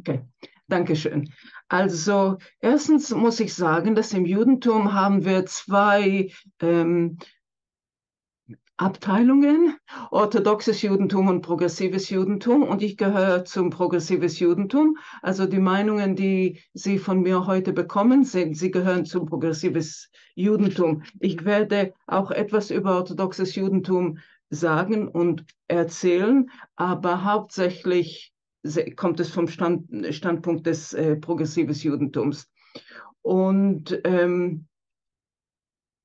Okay, danke schön. Also erstens muss ich sagen, dass im Judentum haben wir zwei ähm, Abteilungen, orthodoxes Judentum und progressives Judentum. Und ich gehöre zum progressives Judentum. Also die Meinungen, die Sie von mir heute bekommen, sind, Sie gehören zum progressives Judentum. Ich werde auch etwas über orthodoxes Judentum sagen und erzählen, aber hauptsächlich kommt es vom Stand, Standpunkt des äh, progressives Judentums. Und ähm,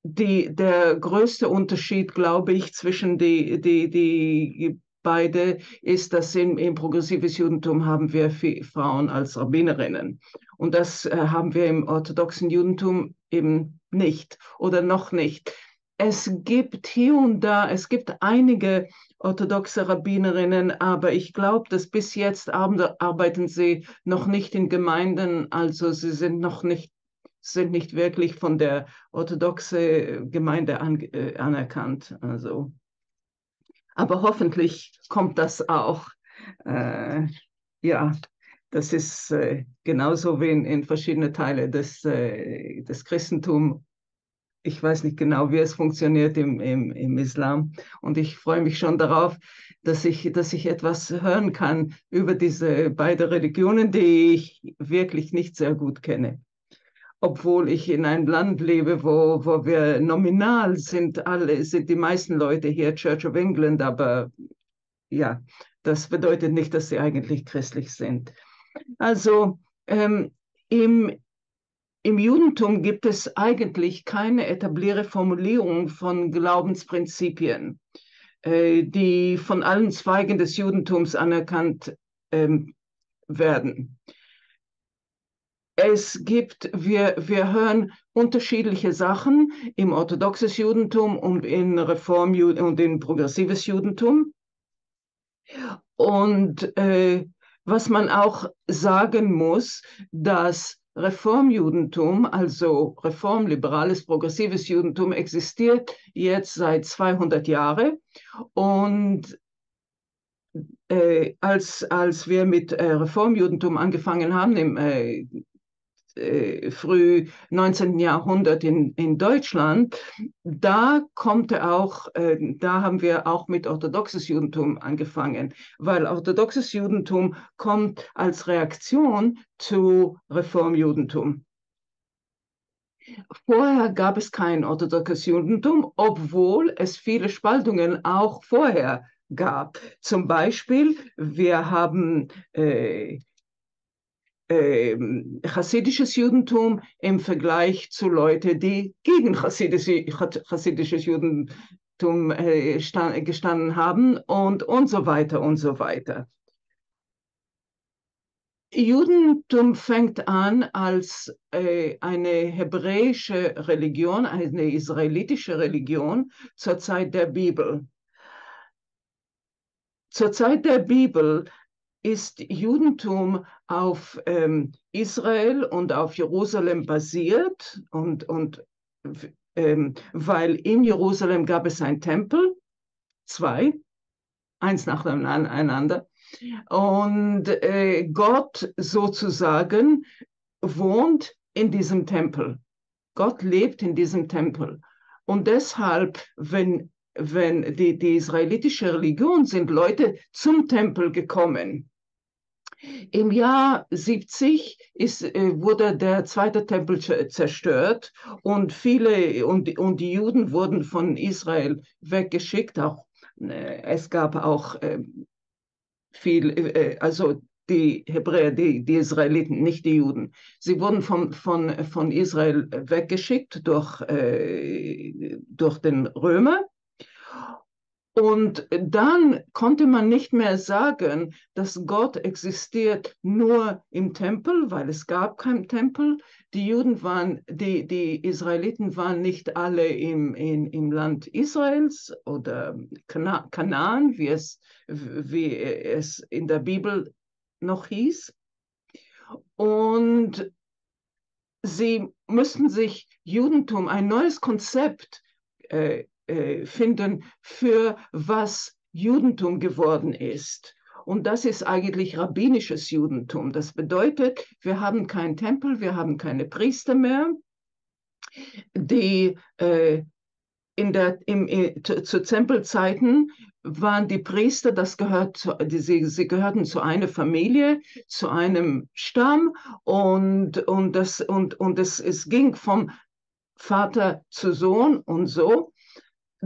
die, der größte Unterschied, glaube ich, zwischen die, die, die beide ist, dass im, im progressives Judentum haben wir Frauen als Rabbinerinnen. Und das äh, haben wir im orthodoxen Judentum eben nicht oder noch nicht. Es gibt hier und da, es gibt einige orthodoxe Rabbinerinnen, aber ich glaube, dass bis jetzt arbeiten sie noch nicht in Gemeinden, also sie sind noch nicht sind nicht wirklich von der orthodoxen Gemeinde an, äh, anerkannt. Also, aber hoffentlich kommt das auch. Äh, ja, das ist äh, genauso wie in, in verschiedene Teile des, äh, des Christentums. Ich weiß nicht genau, wie es funktioniert im, im, im Islam. Und ich freue mich schon darauf, dass ich, dass ich etwas hören kann über diese beiden Religionen, die ich wirklich nicht sehr gut kenne obwohl ich in einem Land lebe, wo, wo wir nominal sind, alle, sind die meisten Leute hier Church of England, aber ja, das bedeutet nicht, dass sie eigentlich christlich sind. Also ähm, im, im Judentum gibt es eigentlich keine etablierte Formulierung von Glaubensprinzipien, äh, die von allen Zweigen des Judentums anerkannt ähm, werden es gibt, wir, wir hören unterschiedliche Sachen im orthodoxes Judentum und in Reform und in progressives Judentum. Und äh, was man auch sagen muss, dass Reformjudentum, also reformliberales, progressives Judentum, existiert jetzt seit 200 Jahren. Und äh, als, als wir mit äh, Reformjudentum angefangen haben, im äh, äh, früh 19. Jahrhundert in, in Deutschland, da kommt auch, äh, da haben wir auch mit orthodoxes Judentum angefangen, weil orthodoxes Judentum kommt als Reaktion zu Reformjudentum. Vorher gab es kein orthodoxes Judentum, obwohl es viele Spaltungen auch vorher gab. Zum Beispiel, wir haben äh, äh, chassidisches Judentum im Vergleich zu Leuten, die gegen chassidische, chassidisches Judentum äh, stand, gestanden haben und, und so weiter und so weiter. Judentum fängt an als äh, eine hebräische Religion, eine israelitische Religion zur Zeit der Bibel. Zur Zeit der Bibel ist Judentum auf ähm, Israel und auf Jerusalem basiert und, und ähm, weil in Jerusalem gab es ein Tempel, zwei, eins nacheinander. Und äh, Gott sozusagen wohnt in diesem Tempel. Gott lebt in diesem Tempel. Und deshalb, wenn, wenn die, die israelitische Religion sind Leute zum Tempel gekommen, im Jahr 70 ist, äh, wurde der zweite Tempel zerstört und viele und, und die Juden wurden von Israel weggeschickt. Auch, äh, es gab auch äh, viel, äh, also die Hebräer, die, die Israeliten, nicht die Juden. Sie wurden von, von, von Israel weggeschickt durch, durch den Römer und dann konnte man nicht mehr sagen, dass Gott existiert nur im Tempel, weil es gab keinen Tempel. Die Juden waren, die, die Israeliten waren nicht alle im, in, im Land Israels oder Kana Kanaan, wie es, wie es in der Bibel noch hieß. Und sie mussten sich Judentum, ein neues Konzept äh, finden für was Judentum geworden ist. Und das ist eigentlich rabbinisches Judentum. Das bedeutet, wir haben keinen Tempel, wir haben keine Priester mehr, die äh, in der, im, äh, zu, zu Tempelzeiten waren die Priester, das gehört zu, die, sie, sie gehörten zu einer Familie, zu einem Stamm und, und, das, und, und es, es ging vom Vater zu Sohn und so.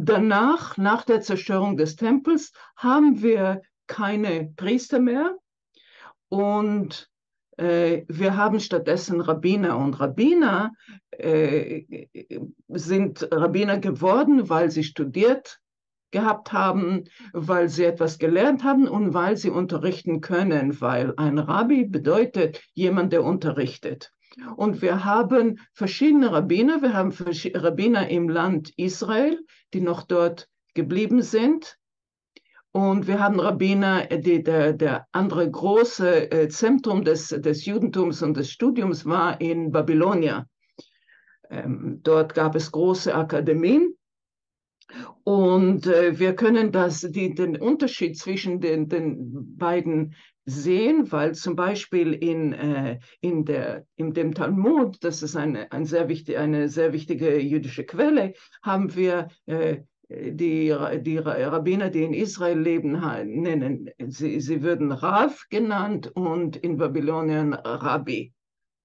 Danach, nach der Zerstörung des Tempels, haben wir keine Priester mehr. Und äh, wir haben stattdessen Rabbiner. Und Rabbiner äh, sind Rabbiner geworden, weil sie studiert gehabt haben, weil sie etwas gelernt haben und weil sie unterrichten können, weil ein Rabbi bedeutet jemand, der unterrichtet. Und wir haben verschiedene Rabbiner. Wir haben Rabbiner im Land Israel, die noch dort geblieben sind. Und wir haben Rabbiner, die, der, der andere große äh, Zentrum des, des Judentums und des Studiums war in Babylonia. Ähm, dort gab es große Akademien. Und äh, wir können das, die, den Unterschied zwischen den, den beiden sehen, weil zum Beispiel in, äh, in, der, in dem Talmud, das ist eine, ein sehr wichtig, eine sehr wichtige jüdische Quelle, haben wir äh, die, die Rabbiner, die in Israel leben, nennen, sie, sie würden Rav genannt und in Babylonien Rabbi.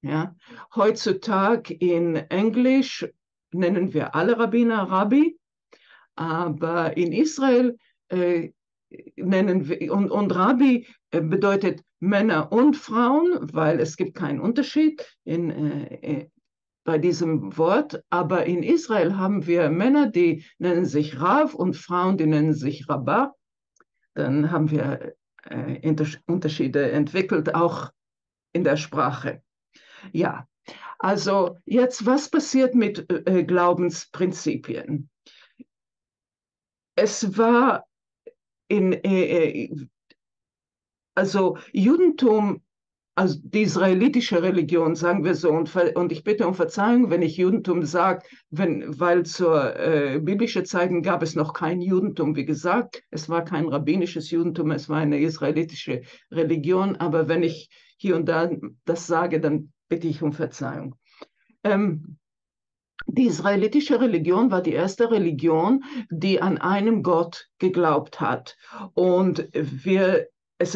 Ja? Heutzutage in Englisch nennen wir alle Rabbiner Rabbi, aber in Israel äh, nennen wir, und, und Rabbi bedeutet Männer und Frauen, weil es gibt keinen Unterschied in, äh, äh, bei diesem Wort. Aber in Israel haben wir Männer, die nennen sich Rav und Frauen, die nennen sich Rabbah. Dann haben wir äh, Unterschiede entwickelt, auch in der Sprache. Ja, also jetzt, was passiert mit äh, Glaubensprinzipien? Es war in, äh, äh, also Judentum, also die israelitische Religion, sagen wir so, und, und ich bitte um Verzeihung, wenn ich Judentum sage, wenn, weil zur äh, biblischen Zeiten gab es noch kein Judentum, wie gesagt, es war kein rabbinisches Judentum, es war eine israelitische Religion, aber wenn ich hier und da das sage, dann bitte ich um Verzeihung. Ähm, die israelitische Religion war die erste Religion, die an einen Gott geglaubt hat. Und wir, es,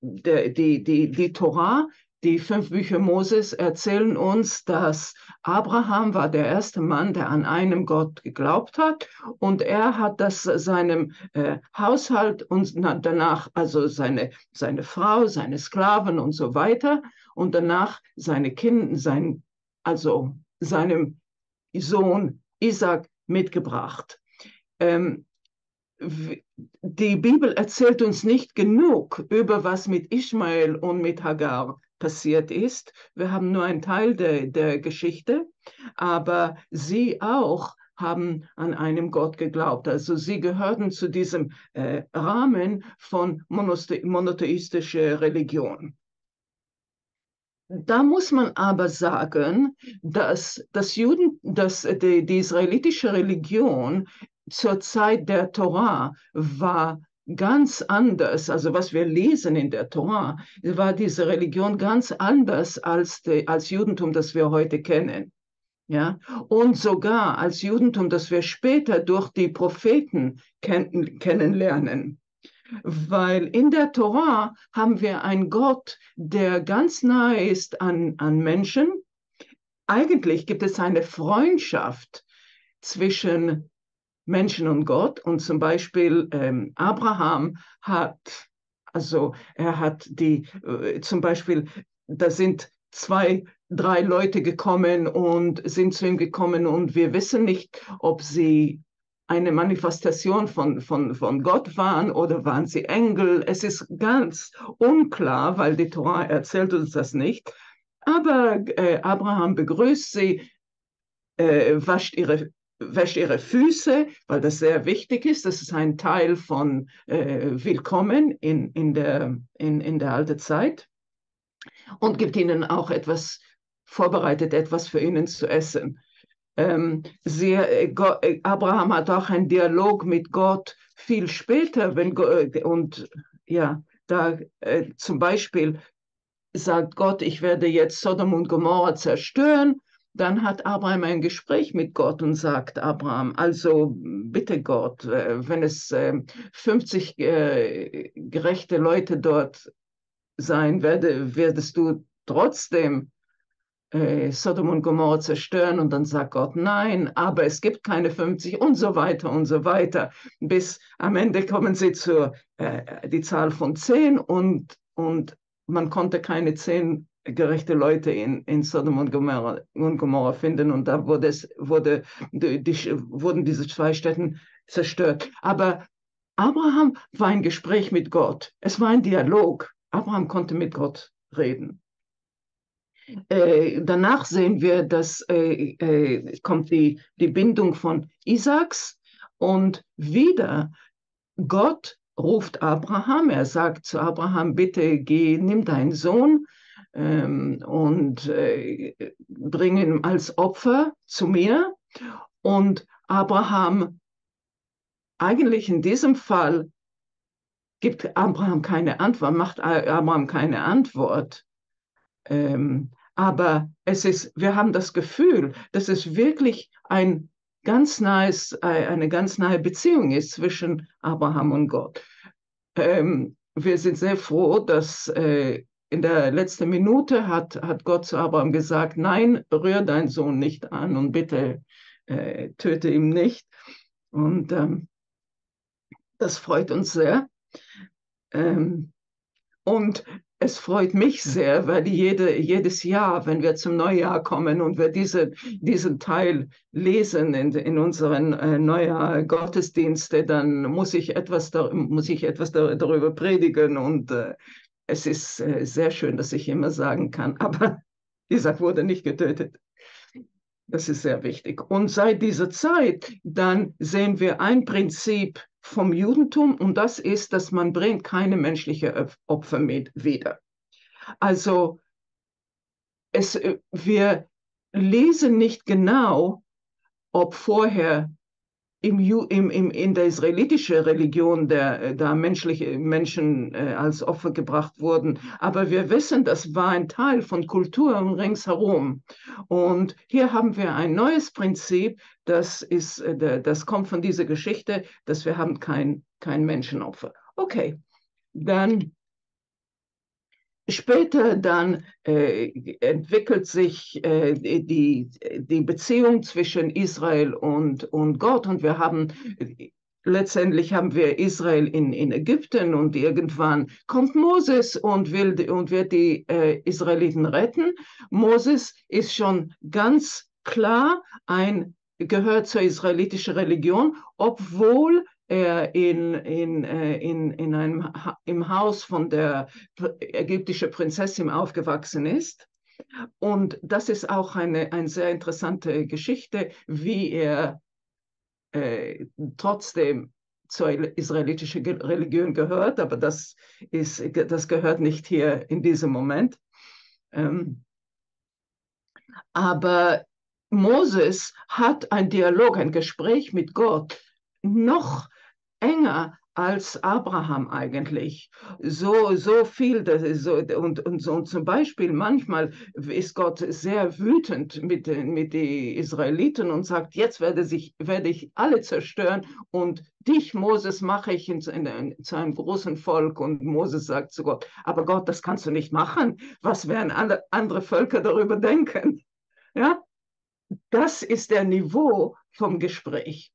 der, die, die, die Torah, die fünf Bücher Moses erzählen uns, dass Abraham war der erste Mann, der an einen Gott geglaubt hat und er hat das seinem äh, Haushalt und danach also seine, seine Frau, seine Sklaven und so weiter und danach seine Kinder, sein, also seinem Sohn Isaac mitgebracht. Ähm, die Bibel erzählt uns nicht genug über was mit Ismael und mit Hagar passiert ist. Wir haben nur einen Teil der, der Geschichte, aber sie auch haben an einem Gott geglaubt. Also sie gehörten zu diesem äh, Rahmen von monotheistischer Religion. Da muss man aber sagen, dass, das Juden, dass die, die israelitische Religion zur Zeit der Torah war ganz anders, also was wir lesen in der Torah, war diese Religion ganz anders als, die, als Judentum, das wir heute kennen. Ja, und sogar als Judentum, das wir später durch die Propheten kenn kennenlernen. Weil in der Torah haben wir einen Gott, der ganz nahe ist an, an Menschen. Eigentlich gibt es eine Freundschaft zwischen Menschen und Gott. Und zum Beispiel ähm, Abraham hat, also er hat die, äh, zum Beispiel, da sind zwei, drei Leute gekommen und sind zu ihm gekommen und wir wissen nicht, ob sie eine Manifestation von, von, von Gott waren oder waren sie Engel. Es ist ganz unklar, weil die Torah erzählt uns das nicht. Aber äh, Abraham begrüßt sie, äh, wascht, ihre, wäscht ihre Füße, weil das sehr wichtig ist. Das ist ein Teil von äh, Willkommen in, in, der, in, in der alten Zeit. Und gibt ihnen auch etwas, vorbereitet etwas für ihnen zu essen. Ähm, sie, äh, äh, Abraham hat auch einen Dialog mit Gott viel später, wenn, äh, und ja, da äh, zum Beispiel sagt Gott, ich werde jetzt Sodom und Gomorra zerstören. Dann hat Abraham ein Gespräch mit Gott und sagt Abraham, also bitte Gott, äh, wenn es 50 äh, äh, gerechte Leute dort sein werde, werdest du trotzdem Sodom und Gomorra zerstören und dann sagt Gott nein, aber es gibt keine 50 und so weiter und so weiter. Bis am Ende kommen sie zur äh, die Zahl von 10 und, und man konnte keine zehn gerechte Leute in, in Sodom und Gomorra, und Gomorra finden und da wurde es, wurde, die, die, wurden diese zwei Städten zerstört. Aber Abraham war ein Gespräch mit Gott. Es war ein Dialog. Abraham konnte mit Gott reden. Äh, danach sehen wir, dass äh, äh, kommt die, die Bindung von Isaaks und wieder Gott ruft Abraham, er sagt zu Abraham, bitte geh, nimm deinen Sohn ähm, und äh, ihn als Opfer zu mir. Und Abraham, eigentlich in diesem Fall, gibt Abraham keine Antwort, macht Abraham keine Antwort. Ähm, aber es ist, wir haben das Gefühl, dass es wirklich ein ganz nahes, äh, eine ganz nahe Beziehung ist zwischen Abraham und Gott. Ähm, wir sind sehr froh, dass äh, in der letzten Minute hat, hat Gott zu Abraham gesagt, nein, rühr deinen Sohn nicht an und bitte äh, töte ihn nicht. Und ähm, das freut uns sehr. Ähm, und es freut mich sehr, weil jede, jedes Jahr, wenn wir zum Neujahr kommen und wir diese, diesen Teil lesen in, in unseren äh, Neujahr Gottesdienste, dann muss ich etwas, da, muss ich etwas da, darüber predigen und äh, es ist äh, sehr schön, dass ich immer sagen kann, aber Isaac wurde nicht getötet. Das ist sehr wichtig. Und seit dieser Zeit, dann sehen wir ein Prinzip vom Judentum und das ist, dass man bringt keine menschliche Opfer mit wieder. Also es, äh, wir lesen nicht genau, ob vorher im, im, im, in der israelitischen Religion der, da menschliche Menschen äh, als Opfer gebracht wurden. Aber wir wissen, das war ein Teil von Kulturen ringsherum. Und hier haben wir ein neues Prinzip, das, ist, äh, das kommt von dieser Geschichte, dass wir haben kein, kein Menschenopfer. Okay, dann Später dann äh, entwickelt sich äh, die, die Beziehung zwischen Israel und, und Gott und wir haben letztendlich haben wir Israel in, in Ägypten und irgendwann kommt Moses und will und wird die äh, Israeliten retten. Moses ist schon ganz klar ein gehört zur israelitischen Religion, obwohl in, in, äh, in, in einem, im Haus von der ägyptischen Prinzessin aufgewachsen ist. Und das ist auch eine, eine sehr interessante Geschichte, wie er äh, trotzdem zur israelitischen Religion gehört, aber das, ist, das gehört nicht hier in diesem Moment. Ähm, aber Moses hat ein Dialog, ein Gespräch mit Gott noch enger als Abraham eigentlich. So, so viel, das ist so, und, und, und zum Beispiel manchmal ist Gott sehr wütend mit, mit den Israeliten und sagt, jetzt werde, sich, werde ich alle zerstören und dich, Moses, mache ich in, in, zu einem großen Volk. Und Moses sagt zu Gott, aber Gott, das kannst du nicht machen. Was werden alle, andere Völker darüber denken? Ja, das ist der Niveau vom Gespräch.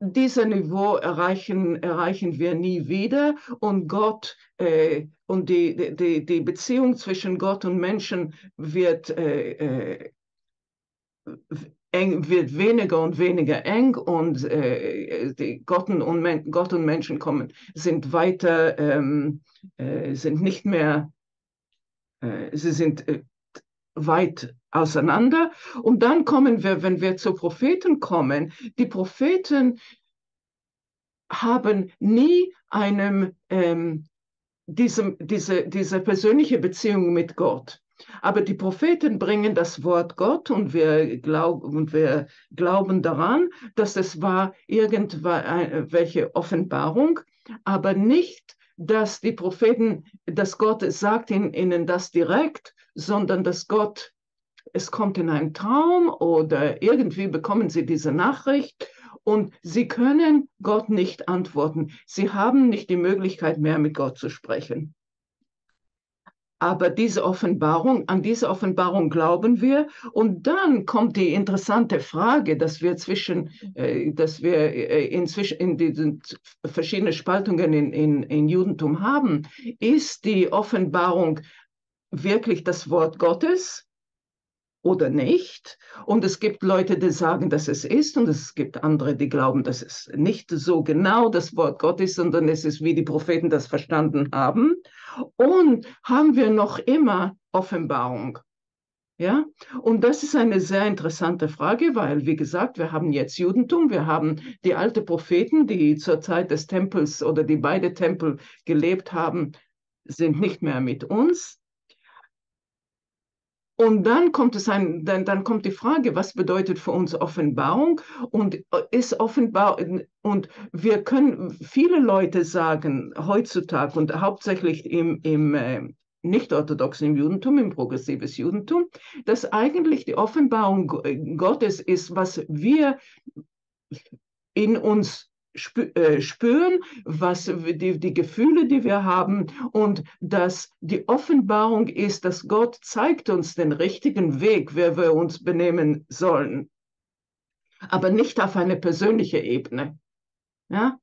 Dieser Niveau erreichen, erreichen wir nie wieder und Gott äh, und die, die, die Beziehung zwischen Gott und Menschen wird, äh, äh eng, wird weniger und weniger eng und äh, die Gott und, Gott und Menschen kommen, sind weiter, ähm, äh, sind nicht mehr, äh, sie sind weit auseinander. Und dann kommen wir, wenn wir zu Propheten kommen, die Propheten haben nie einem, ähm, diesem, diese, diese persönliche Beziehung mit Gott. Aber die Propheten bringen das Wort Gott und wir, glaub, und wir glauben daran, dass es war irgendwelche Offenbarung, aber nicht dass die Propheten, dass Gott sagt ihnen das direkt, sondern dass Gott, es kommt in einen Traum oder irgendwie bekommen sie diese Nachricht und sie können Gott nicht antworten. Sie haben nicht die Möglichkeit mehr mit Gott zu sprechen. Aber diese Offenbarung, an diese Offenbarung glauben wir. Und dann kommt die interessante Frage, dass wir zwischen, äh, dass wir äh, inzwischen in diesen verschiedenen Spaltungen in, in, in Judentum haben. Ist die Offenbarung wirklich das Wort Gottes? Oder nicht. Und es gibt Leute, die sagen, dass es ist, und es gibt andere, die glauben, dass es nicht so genau das Wort Gottes ist, sondern es ist, wie die Propheten das verstanden haben. Und haben wir noch immer Offenbarung? Ja, und das ist eine sehr interessante Frage, weil, wie gesagt, wir haben jetzt Judentum, wir haben die alten Propheten, die zur Zeit des Tempels oder die beide Tempel gelebt haben, sind nicht mehr mit uns. Und dann kommt es ein, dann, dann kommt die Frage, was bedeutet für uns Offenbarung? Und äh, ist offenbar, und wir können, viele Leute sagen heutzutage und hauptsächlich im, im äh, nicht-orthodoxen Judentum, im progressives Judentum, dass eigentlich die Offenbarung Gottes ist, was wir in uns äh, spüren, was die, die Gefühle, die wir haben und dass die Offenbarung ist, dass Gott zeigt uns den richtigen Weg, wer wir uns benehmen sollen, aber nicht auf eine persönliche Ebene. Ja?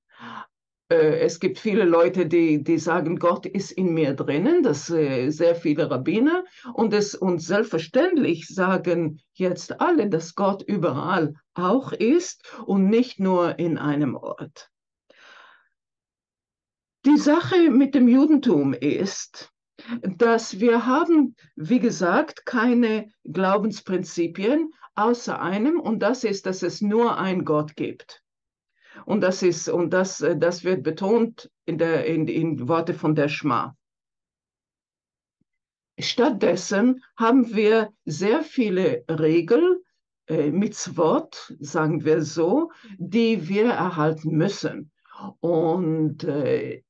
Äh, es gibt viele Leute, die, die sagen, Gott ist in mir drinnen, das äh, sehr viele Rabbiner. Und, es, und selbstverständlich sagen jetzt alle, dass Gott überall auch ist und nicht nur in einem Ort. Die Sache mit dem Judentum ist, dass wir haben, wie gesagt, keine Glaubensprinzipien außer einem, und das ist, dass es nur ein Gott gibt. Und das ist, und das, äh, das wird betont in, der, in, in Worte von der Schma. Stattdessen haben wir sehr viele Regeln, äh, Mitzvot, sagen wir so, die wir erhalten müssen. Und äh,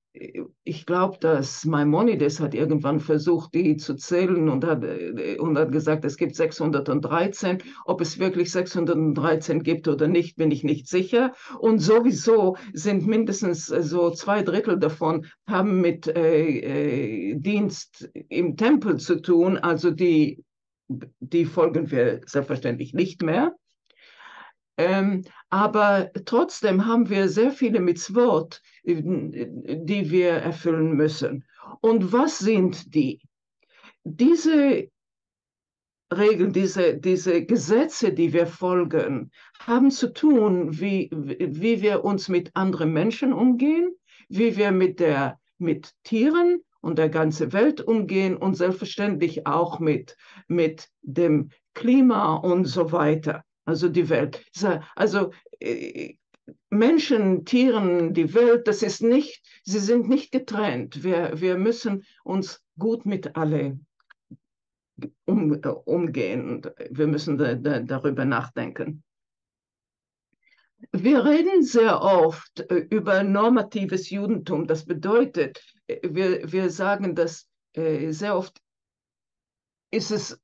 ich glaube, dass Maimonides hat irgendwann versucht, die zu zählen und hat, äh, und hat gesagt, es gibt 613. Ob es wirklich 613 gibt oder nicht, bin ich nicht sicher. Und sowieso sind mindestens äh, so zwei Drittel davon haben mit äh, äh, Dienst im Tempel zu tun. Also die, die folgen wir selbstverständlich nicht mehr. Ähm, aber trotzdem haben wir sehr viele Mitzvot, die wir erfüllen müssen. Und was sind die? Diese Regeln, diese, diese Gesetze, die wir folgen, haben zu tun, wie, wie wir uns mit anderen Menschen umgehen, wie wir mit, der, mit Tieren und der ganzen Welt umgehen und selbstverständlich auch mit, mit dem Klima und so weiter also die Welt. Also äh, Menschen, Tieren, die Welt, das ist nicht, sie sind nicht getrennt. Wir, wir müssen uns gut mit alle um, äh, umgehen und wir müssen da, da, darüber nachdenken. Wir reden sehr oft äh, über normatives Judentum. Das bedeutet, wir, wir sagen, dass äh, sehr oft ist es,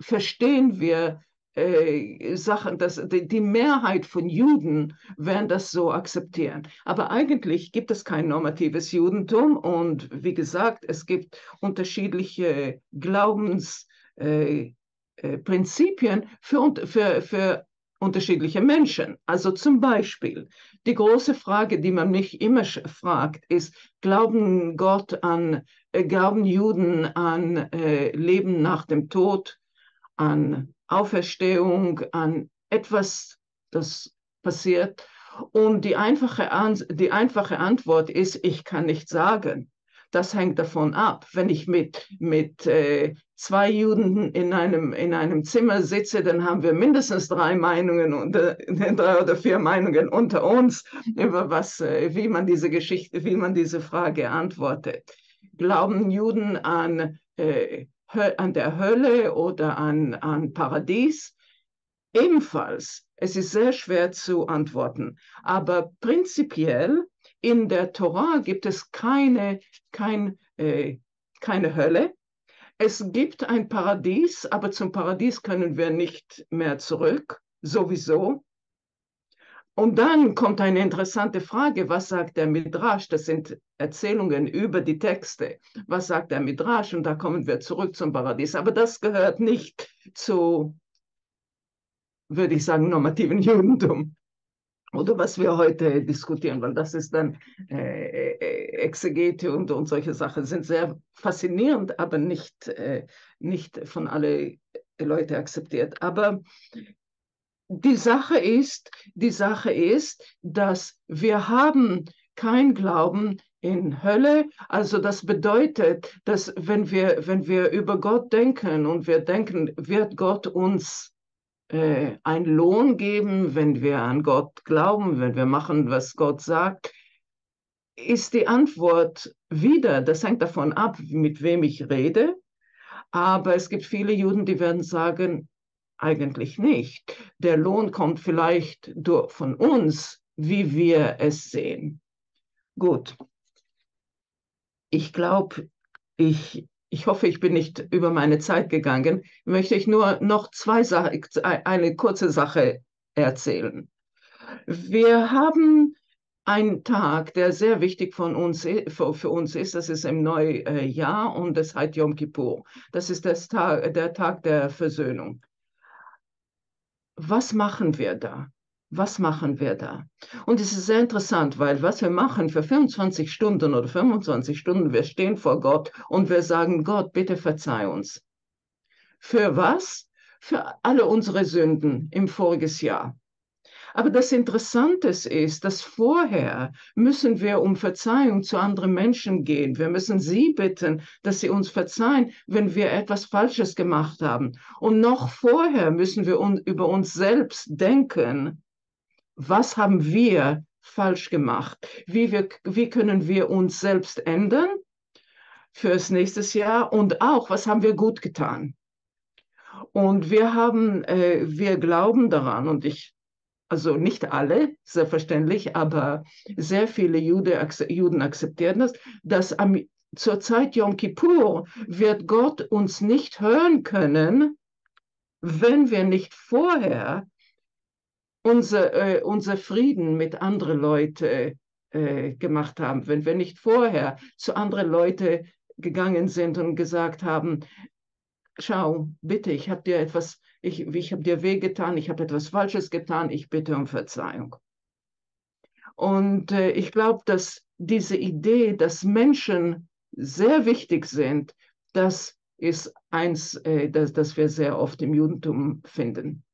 verstehen wir äh, Sachen, dass die, Mehrheit von Juden werden das so akzeptieren. Aber eigentlich gibt es kein normatives Judentum und wie gesagt, es gibt unterschiedliche Glaubensprinzipien äh, äh, für, für, für unterschiedliche Menschen. Also zum Beispiel, die große Frage, die man mich immer fragt, ist, glauben Gott an, äh, glauben Juden an äh, Leben nach dem Tod, an Auferstehung, an etwas, das passiert. Und die einfache, die einfache Antwort ist, ich kann nicht sagen. Das hängt davon ab. Wenn ich mit, mit äh, zwei Juden in einem, in einem Zimmer sitze, dann haben wir mindestens drei Meinungen, unter, drei oder vier Meinungen unter uns über was, äh, wie man diese Geschichte, wie man diese Frage antwortet. Glauben Juden an äh, an der Hölle oder an, an Paradies? Ebenfalls, es ist sehr schwer zu antworten, aber prinzipiell in der Torah gibt es keine, kein, äh, keine Hölle. Es gibt ein Paradies, aber zum Paradies können wir nicht mehr zurück, sowieso. Und dann kommt eine interessante Frage, was sagt der Midrash? Das sind Erzählungen über die Texte. Was sagt der Midrash? Und da kommen wir zurück zum Paradies. Aber das gehört nicht zu, würde ich sagen, normativen Judentum. Oder was wir heute diskutieren, weil das ist dann äh, äh, Exegete und, und solche Sachen sind sehr faszinierend, aber nicht, äh, nicht von allen Leuten akzeptiert. Aber die Sache ist, die Sache ist, dass wir haben kein Glauben in Hölle. Also das bedeutet, dass wenn wir, wenn wir über Gott denken und wir denken, wird Gott uns äh, einen Lohn geben, wenn wir an Gott glauben, wenn wir machen, was Gott sagt, ist die Antwort wieder, das hängt davon ab, mit wem ich rede. Aber es gibt viele Juden, die werden sagen, eigentlich nicht. Der Lohn kommt vielleicht durch, von uns, wie wir es sehen. Gut. Ich glaube, ich, ich hoffe, ich bin nicht über meine Zeit gegangen. Möchte ich nur noch zwei Sachen, eine kurze Sache erzählen. Wir haben einen Tag, der sehr wichtig von uns, für, für uns ist. Das ist im Neujahr und das heißt Yom Kippur. Das ist das Tag, der Tag der Versöhnung was machen wir da? Was machen wir da? Und es ist sehr interessant, weil was wir machen für 25 Stunden oder 25 Stunden, wir stehen vor Gott und wir sagen, Gott, bitte verzeih uns. Für was? Für alle unsere Sünden im voriges Jahr. Aber das Interessante ist, dass vorher müssen wir um Verzeihung zu anderen Menschen gehen. Wir müssen sie bitten, dass sie uns verzeihen, wenn wir etwas Falsches gemacht haben. Und noch vorher müssen wir un über uns selbst denken, was haben wir falsch gemacht? Wie, wir, wie können wir uns selbst ändern fürs nächste Jahr? Und auch, was haben wir gut getan? Und wir haben, äh, wir glauben daran, und ich also nicht alle, selbstverständlich, aber sehr viele Jude, Juden akzeptieren das, dass am, zur Zeit Yom Kippur wird Gott uns nicht hören können, wenn wir nicht vorher unser, äh, unser Frieden mit anderen Leuten äh, gemacht haben, wenn wir nicht vorher zu anderen Leuten gegangen sind und gesagt haben, schau, bitte, ich habe dir etwas ich, ich habe dir wehgetan, ich habe etwas Falsches getan, ich bitte um Verzeihung. Und äh, ich glaube, dass diese Idee, dass Menschen sehr wichtig sind, das ist eins, äh, das, das wir sehr oft im Judentum finden.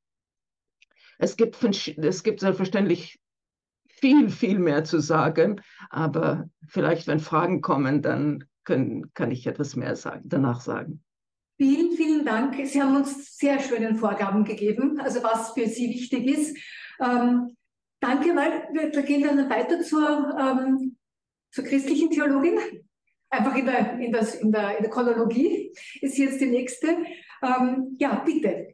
Es gibt, es gibt selbstverständlich viel, viel mehr zu sagen, aber vielleicht, wenn Fragen kommen, dann können, kann ich etwas mehr sagen, danach sagen. Vielen, vielen Dank. Sie haben uns sehr schöne Vorgaben gegeben, also was für Sie wichtig ist. Ähm, danke, weil wir, gehen dann weiter zur, ähm, zur christlichen Theologin. Einfach in der, in, das, in, der, in der Chronologie ist jetzt die nächste. Ähm, ja, bitte.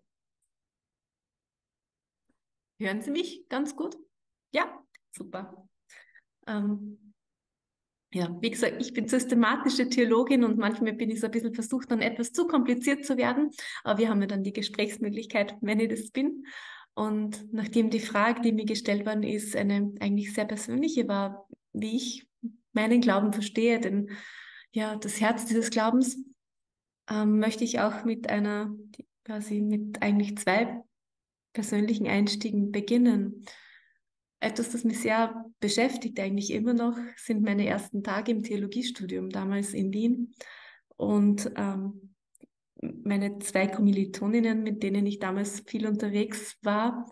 Hören Sie mich ganz gut? Ja, super. Ähm, ja, wie gesagt, ich bin systematische Theologin und manchmal bin ich so ein bisschen versucht, dann etwas zu kompliziert zu werden. Aber wir haben ja dann die Gesprächsmöglichkeit, wenn ich das bin. Und nachdem die Frage, die mir gestellt worden ist, eine eigentlich sehr persönliche war, wie ich meinen Glauben verstehe, denn ja, das Herz dieses Glaubens, ähm, möchte ich auch mit einer, quasi mit eigentlich zwei persönlichen Einstiegen beginnen. Etwas, das mich sehr beschäftigt, eigentlich immer noch, sind meine ersten Tage im Theologiestudium, damals in Wien. Und ähm, meine zwei Kommilitoninnen, mit denen ich damals viel unterwegs war,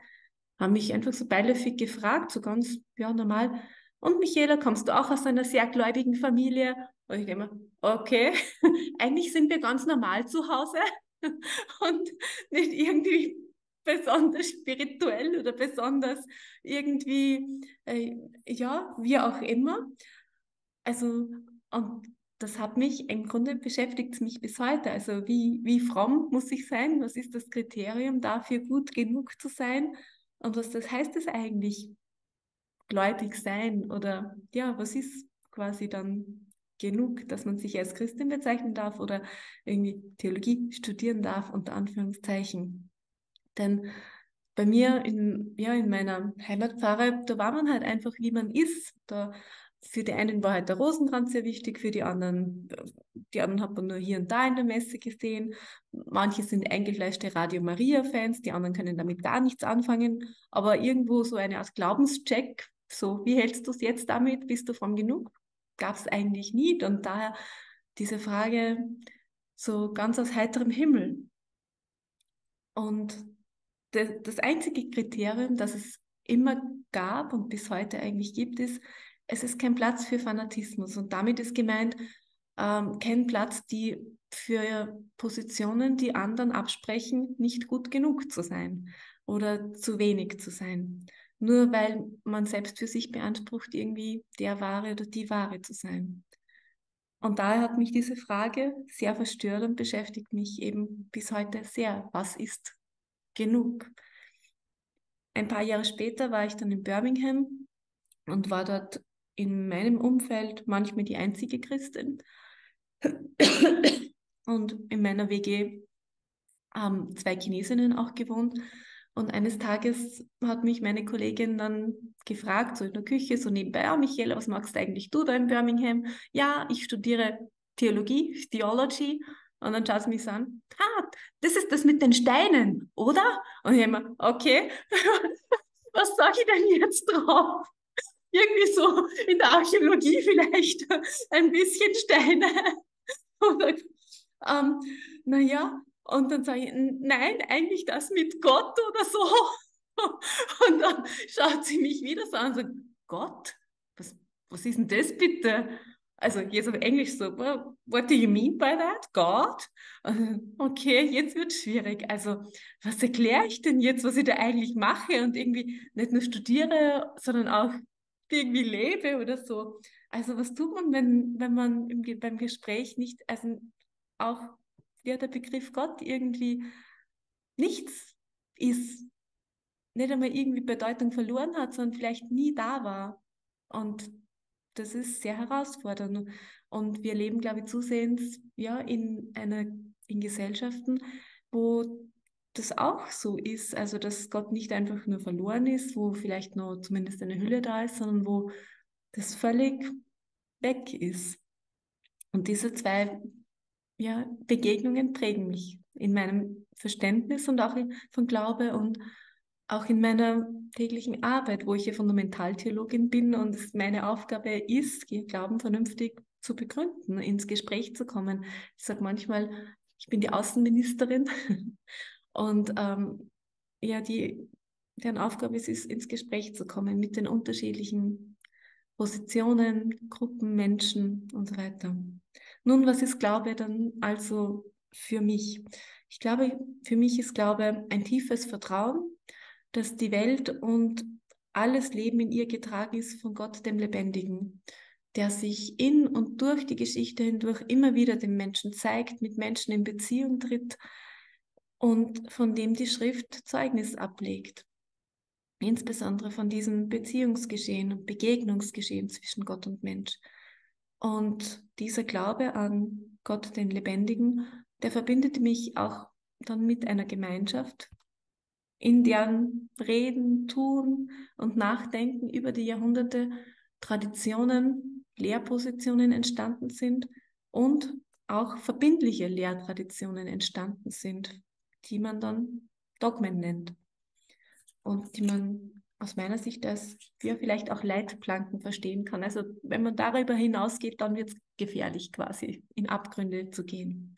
haben mich einfach so beiläufig gefragt, so ganz, ja, normal. Und Michaela, kommst du auch aus einer sehr gläubigen Familie? Und ich denke mir, okay, eigentlich sind wir ganz normal zu Hause und nicht irgendwie besonders spirituell oder besonders irgendwie, äh, ja, wie auch immer. Also, und das hat mich, im Grunde beschäftigt es mich bis heute. Also, wie, wie fromm muss ich sein? Was ist das Kriterium dafür, gut genug zu sein? Und was das heißt es eigentlich? gläubig sein oder ja, was ist quasi dann genug, dass man sich als Christin bezeichnen darf oder irgendwie Theologie studieren darf, unter Anführungszeichen. Denn bei mir in, ja, in meiner Heimatpfarre, da war man halt einfach, wie man ist. Da, für die einen war halt der Rosenkranz sehr wichtig, für die anderen, die anderen hat man nur hier und da in der Messe gesehen. Manche sind eingefleischte Radio Maria-Fans, die anderen können damit gar nichts anfangen. Aber irgendwo so eine Art Glaubenscheck, so, wie hältst du es jetzt damit? Bist du fromm genug? Gab es eigentlich nie. Und daher diese Frage so ganz aus heiterem Himmel. Und das einzige Kriterium, das es immer gab und bis heute eigentlich gibt, ist, es ist kein Platz für Fanatismus. Und damit ist gemeint, ähm, kein Platz, die für Positionen, die anderen absprechen, nicht gut genug zu sein oder zu wenig zu sein. Nur weil man selbst für sich beansprucht, irgendwie der Wahre oder die Wahre zu sein. Und daher hat mich diese Frage sehr verstört und beschäftigt mich eben bis heute sehr. Was ist genug? Ein paar Jahre später war ich dann in Birmingham und war dort in meinem Umfeld manchmal die einzige Christin. Und in meiner WG haben zwei Chinesinnen auch gewohnt. Und eines Tages hat mich meine Kollegin dann gefragt, so in der Küche, so nebenbei, ja, Michaela, was magst eigentlich du da in Birmingham? Ja, ich studiere Theologie, Theology. Und dann schaut sie mich so an, ah, das ist das mit den Steinen, oder? Und ich immer, okay, was sage ich denn jetzt drauf? irgendwie so in der Archäologie vielleicht ein bisschen Steine. Ähm, naja, und dann sage ich, nein, eigentlich das mit Gott oder so. Und dann schaut sie mich wieder so an und sagt, Gott? Was, was ist denn das bitte? Also jetzt auf Englisch so, what do you mean by that? God? Okay, jetzt wird es schwierig. Also was erkläre ich denn jetzt, was ich da eigentlich mache und irgendwie nicht nur studiere, sondern auch irgendwie lebe oder so. Also was tut man, wenn, wenn man im, beim Gespräch nicht, also auch ja, der Begriff Gott irgendwie nichts ist, nicht einmal irgendwie Bedeutung verloren hat, sondern vielleicht nie da war. Und das ist sehr herausfordernd. Und wir leben, glaube ich, zusehends ja, in einer in Gesellschaften, wo das auch so ist, also dass Gott nicht einfach nur verloren ist, wo vielleicht nur zumindest eine Hülle da ist, sondern wo das völlig weg ist. Und diese zwei ja, Begegnungen prägen mich in meinem Verständnis und auch von Glaube und auch in meiner täglichen Arbeit, wo ich ja Fundamentaltheologin bin und es meine Aufgabe ist, Glauben vernünftig zu begründen, ins Gespräch zu kommen. Ich sage manchmal, ich bin die Außenministerin Und ähm, ja, die, deren Aufgabe ist es, ins Gespräch zu kommen mit den unterschiedlichen Positionen, Gruppen, Menschen und so weiter. Nun, was ist Glaube dann also für mich? Ich glaube, für mich ist Glaube ein tiefes Vertrauen, dass die Welt und alles Leben in ihr getragen ist von Gott, dem Lebendigen, der sich in und durch die Geschichte hindurch immer wieder dem Menschen zeigt, mit Menschen in Beziehung tritt, und von dem die Schrift Zeugnis ablegt. Insbesondere von diesem Beziehungsgeschehen und Begegnungsgeschehen zwischen Gott und Mensch. Und dieser Glaube an Gott, den Lebendigen, der verbindet mich auch dann mit einer Gemeinschaft, in deren Reden, Tun und Nachdenken über die Jahrhunderte Traditionen, Lehrpositionen entstanden sind und auch verbindliche Lehrtraditionen entstanden sind, die man dann Dogmen nennt und die man aus meiner Sicht als ja, vielleicht auch Leitplanken verstehen kann. Also wenn man darüber hinausgeht, dann wird es gefährlich quasi, in Abgründe zu gehen.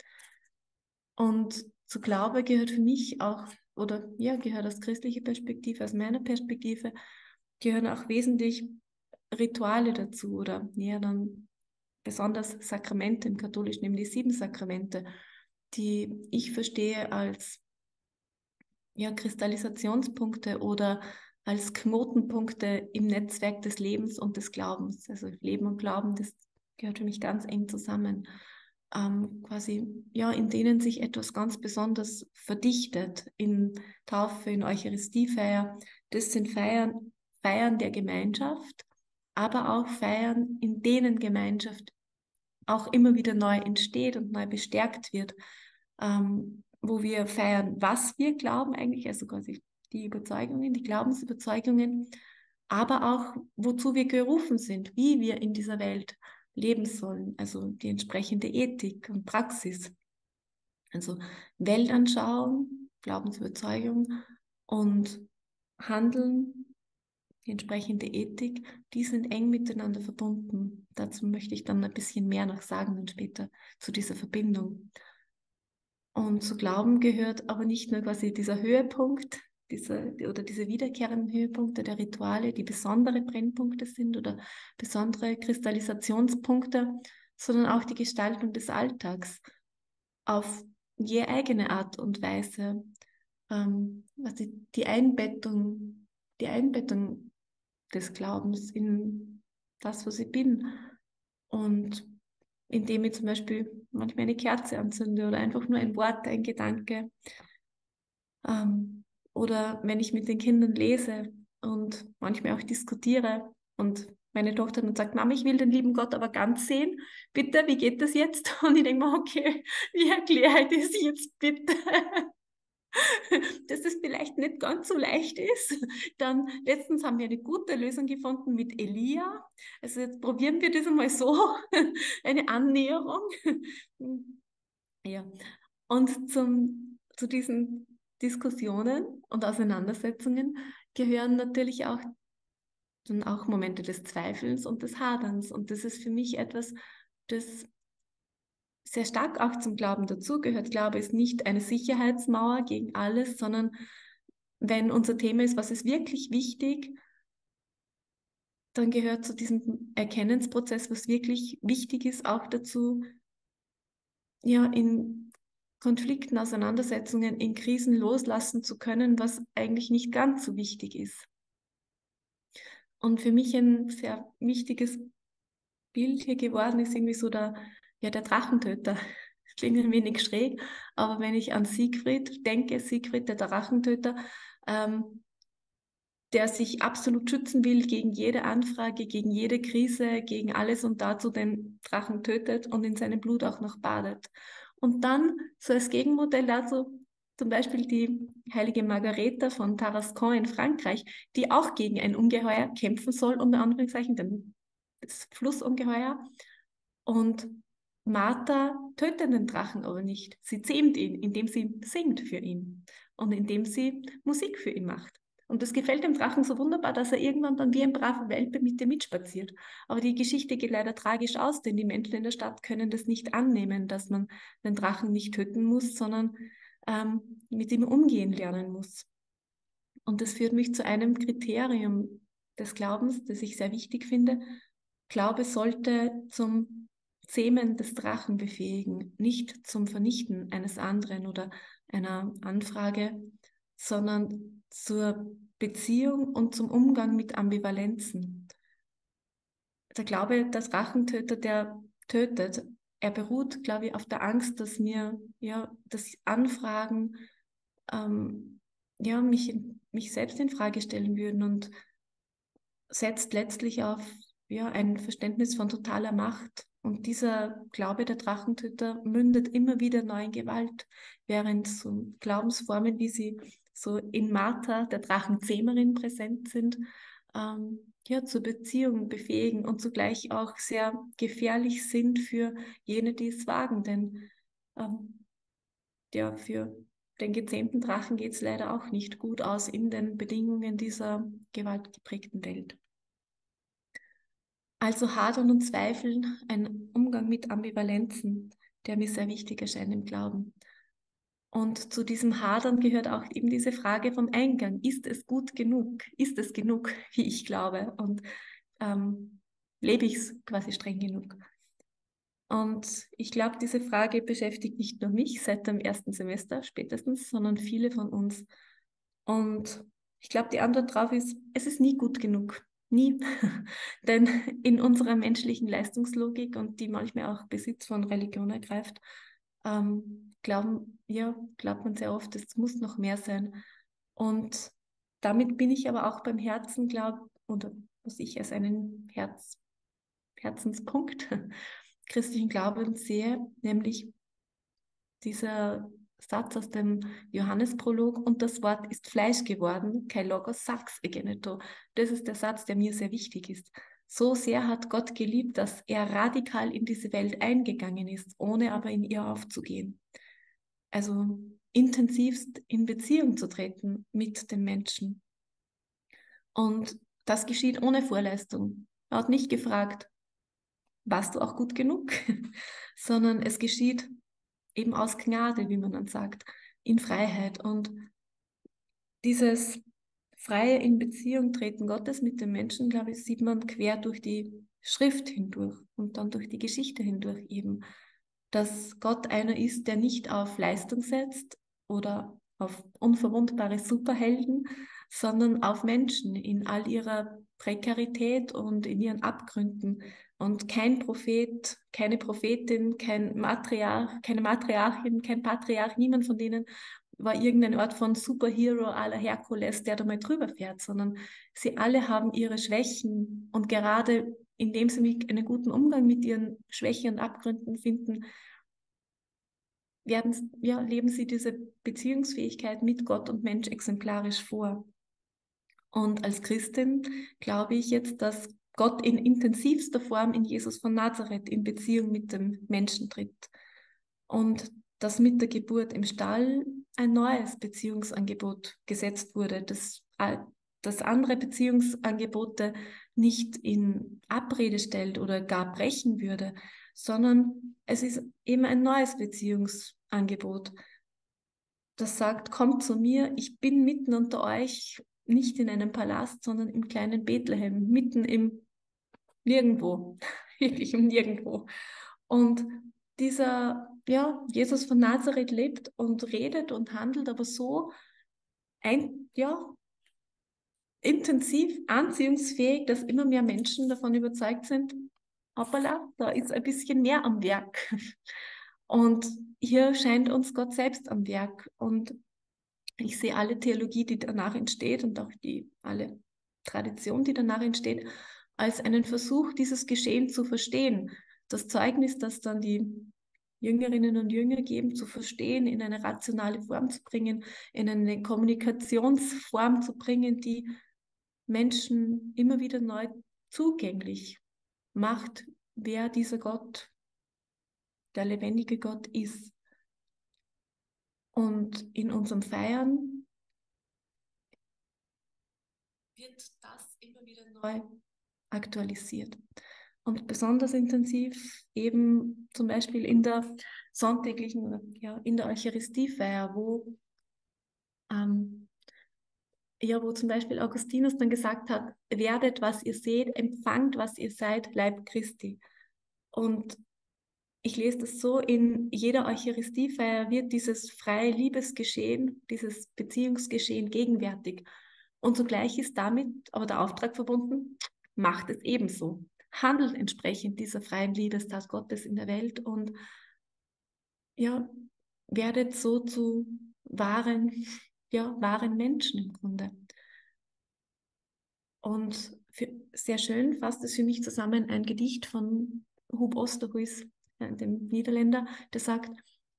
Und zu Glaube gehört für mich auch, oder ja, gehört aus christlicher Perspektive, aus meiner Perspektive, gehören auch wesentlich Rituale dazu oder ja, dann besonders Sakramente im Katholischen, nämlich die sieben Sakramente, die ich verstehe als ja, Kristallisationspunkte oder als Knotenpunkte im Netzwerk des Lebens und des Glaubens. Also Leben und Glauben, das gehört für mich ganz eng zusammen. Ähm, quasi, ja, in denen sich etwas ganz besonders verdichtet in Taufe, in Eucharistiefeier. Das sind Feiern, Feiern der Gemeinschaft, aber auch Feiern, in denen Gemeinschaft auch immer wieder neu entsteht und neu bestärkt wird, ähm, wo wir feiern, was wir glauben eigentlich, also quasi die Überzeugungen, die Glaubensüberzeugungen, aber auch wozu wir gerufen sind, wie wir in dieser Welt leben sollen, also die entsprechende Ethik und Praxis. Also Weltanschauung, Glaubensüberzeugung und Handeln, die entsprechende Ethik, die sind eng miteinander verbunden. Dazu möchte ich dann ein bisschen mehr noch sagen dann später zu dieser Verbindung. Und zu Glauben gehört aber nicht nur quasi dieser Höhepunkt, diese, oder diese wiederkehrenden Höhepunkte der Rituale, die besondere Brennpunkte sind oder besondere Kristallisationspunkte, sondern auch die Gestaltung des Alltags auf je eigene Art und Weise. Ähm, also die Einbettung, die Einbettung des Glaubens in das, was ich bin. Und indem ich zum Beispiel manchmal eine Kerze anzünde oder einfach nur ein Wort, ein Gedanke. Ähm, oder wenn ich mit den Kindern lese und manchmal auch diskutiere und meine Tochter dann sagt, Mama, ich will den lieben Gott aber ganz sehen. Bitte, wie geht das jetzt? Und ich denke mir, okay, wie erkläre ich das jetzt bitte? dass das vielleicht nicht ganz so leicht ist. Dann letztens haben wir eine gute Lösung gefunden mit Elia. Also jetzt probieren wir das einmal so, eine Annäherung. Ja. Und zum, zu diesen Diskussionen und Auseinandersetzungen gehören natürlich auch dann auch Momente des Zweifelns und des Haderns. Und das ist für mich etwas, das sehr stark auch zum Glauben dazugehört. Glaube ist nicht eine Sicherheitsmauer gegen alles, sondern wenn unser Thema ist, was ist wirklich wichtig, dann gehört zu diesem Erkennensprozess, was wirklich wichtig ist, auch dazu, ja, in Konflikten, Auseinandersetzungen, in Krisen loslassen zu können, was eigentlich nicht ganz so wichtig ist. Und für mich ein sehr wichtiges Bild hier geworden ist irgendwie so der, ja, der Drachentöter. Klingt ein wenig schräg, aber wenn ich an Siegfried denke, Siegfried, der Drachentöter, ähm, der sich absolut schützen will gegen jede Anfrage, gegen jede Krise, gegen alles und dazu den Drachen tötet und in seinem Blut auch noch badet. Und dann, so als Gegenmodell dazu, zum Beispiel die heilige Margareta von Tarascon in Frankreich, die auch gegen ein Ungeheuer kämpfen soll, unter Anführungszeichen, das Flussungeheuer. Und Martha tötet den Drachen aber nicht. Sie zähmt ihn, indem sie singt für ihn und indem sie Musik für ihn macht. Und das gefällt dem Drachen so wunderbar, dass er irgendwann dann wie ein braver Welpe mit ihr mitspaziert. Aber die Geschichte geht leider tragisch aus, denn die Menschen in der Stadt können das nicht annehmen, dass man den Drachen nicht töten muss, sondern ähm, mit ihm umgehen lernen muss. Und das führt mich zu einem Kriterium des Glaubens, das ich sehr wichtig finde. Glaube sollte zum Zähmen des Drachen befähigen, nicht zum Vernichten eines anderen oder einer Anfrage, sondern zur Beziehung und zum Umgang mit Ambivalenzen. Der Glaube, dass Rachentöter, der tötet, er beruht, glaube ich, auf der Angst, dass mir, ja, das Anfragen, ähm, ja, mich, mich selbst in Frage stellen würden und setzt letztlich auf, ja, ein Verständnis von totaler Macht. Und dieser Glaube der Drachentöter mündet immer wieder neu in Gewalt, während so Glaubensformen, wie sie so in Martha, der Drachenzähmerin, präsent sind, ähm, ja, zur Beziehung befähigen und zugleich auch sehr gefährlich sind für jene, die es wagen. Denn ähm, ja, für den gezähmten Drachen geht es leider auch nicht gut aus in den Bedingungen dieser gewaltgeprägten Welt. Also Hadern und Zweifeln, ein Umgang mit Ambivalenzen, der mir sehr wichtig erscheint im Glauben. Und zu diesem Hadern gehört auch eben diese Frage vom Eingang. Ist es gut genug? Ist es genug, wie ich glaube? Und ähm, lebe ich es quasi streng genug? Und ich glaube, diese Frage beschäftigt nicht nur mich seit dem ersten Semester spätestens, sondern viele von uns. Und ich glaube, die Antwort darauf ist, es ist nie gut genug. Nie. Denn in unserer menschlichen Leistungslogik und die manchmal auch Besitz von Religion ergreift, ähm, glauben, ja, glaubt man sehr oft, es muss noch mehr sein. Und damit bin ich aber auch beim Herzen, glaube oder was ich als einen Herz, Herzenspunkt christlichen Glaubens sehe, nämlich dieser Satz aus dem Johannesprolog und das Wort ist Fleisch geworden, kein Logos sax egeneto. Das ist der Satz, der mir sehr wichtig ist. So sehr hat Gott geliebt, dass er radikal in diese Welt eingegangen ist, ohne aber in ihr aufzugehen. Also intensivst in Beziehung zu treten mit den Menschen. Und das geschieht ohne Vorleistung. Er hat nicht gefragt, warst du auch gut genug, sondern es geschieht eben aus Gnade, wie man dann sagt, in Freiheit. Und dieses freie in Beziehung treten Gottes mit den Menschen, glaube ich, sieht man quer durch die Schrift hindurch und dann durch die Geschichte hindurch eben, dass Gott einer ist, der nicht auf Leistung setzt oder auf unverwundbare Superhelden, sondern auf Menschen in all ihrer Prekarität und in ihren Abgründen. Und kein Prophet, keine Prophetin, kein Matriarch, keine Matriarchin, kein Patriarch, niemand von denen war irgendein Ort von Superhero aller Herkules, der da mal drüber fährt, sondern sie alle haben ihre Schwächen und gerade indem sie einen guten Umgang mit ihren Schwächen und Abgründen finden, werden, ja, leben sie diese Beziehungsfähigkeit mit Gott und Mensch exemplarisch vor. Und als Christin glaube ich jetzt, dass Gott in intensivster Form in Jesus von Nazareth in Beziehung mit dem Menschen tritt. Und dass mit der Geburt im Stall ein neues Beziehungsangebot gesetzt wurde, das, das andere Beziehungsangebote nicht in Abrede stellt oder gar brechen würde, sondern es ist eben ein neues Beziehungsangebot, das sagt, kommt zu mir, ich bin mitten unter euch, nicht in einem Palast, sondern im kleinen Bethlehem, mitten im Nirgendwo, wirklich im Nirgendwo. Und dieser, ja, Jesus von Nazareth lebt und redet und handelt, aber so ein, ja, intensiv anziehungsfähig, dass immer mehr Menschen davon überzeugt sind, hoppala, da ist ein bisschen mehr am Werk. Und hier scheint uns Gott selbst am Werk. Und ich sehe alle Theologie, die danach entsteht und auch die alle Tradition, die danach entsteht, als einen Versuch, dieses Geschehen zu verstehen. Das Zeugnis, das dann die Jüngerinnen und Jünger geben, zu verstehen, in eine rationale Form zu bringen, in eine Kommunikationsform zu bringen, die Menschen immer wieder neu zugänglich macht, wer dieser Gott, der lebendige Gott ist. Und in unserem Feiern wird das immer wieder neu aktualisiert. Und besonders intensiv eben zum Beispiel in der sonntäglichen, ja, in der Eucharistiefeier, wo ähm, ja, wo zum Beispiel Augustinus dann gesagt hat, werdet, was ihr seht, empfangt, was ihr seid, Leib Christi. Und ich lese das so, in jeder Eucharistiefeier wird dieses freie Liebesgeschehen, dieses Beziehungsgeschehen gegenwärtig. Und zugleich ist damit aber der Auftrag verbunden, macht es ebenso. Handelt entsprechend dieser freien Liebestat Gottes in der Welt und ja, werdet so zu wahren ja, wahren Menschen im Grunde. Und für, sehr schön fasst es für mich zusammen ein Gedicht von Hub Osterhuis, äh, dem Niederländer, der sagt,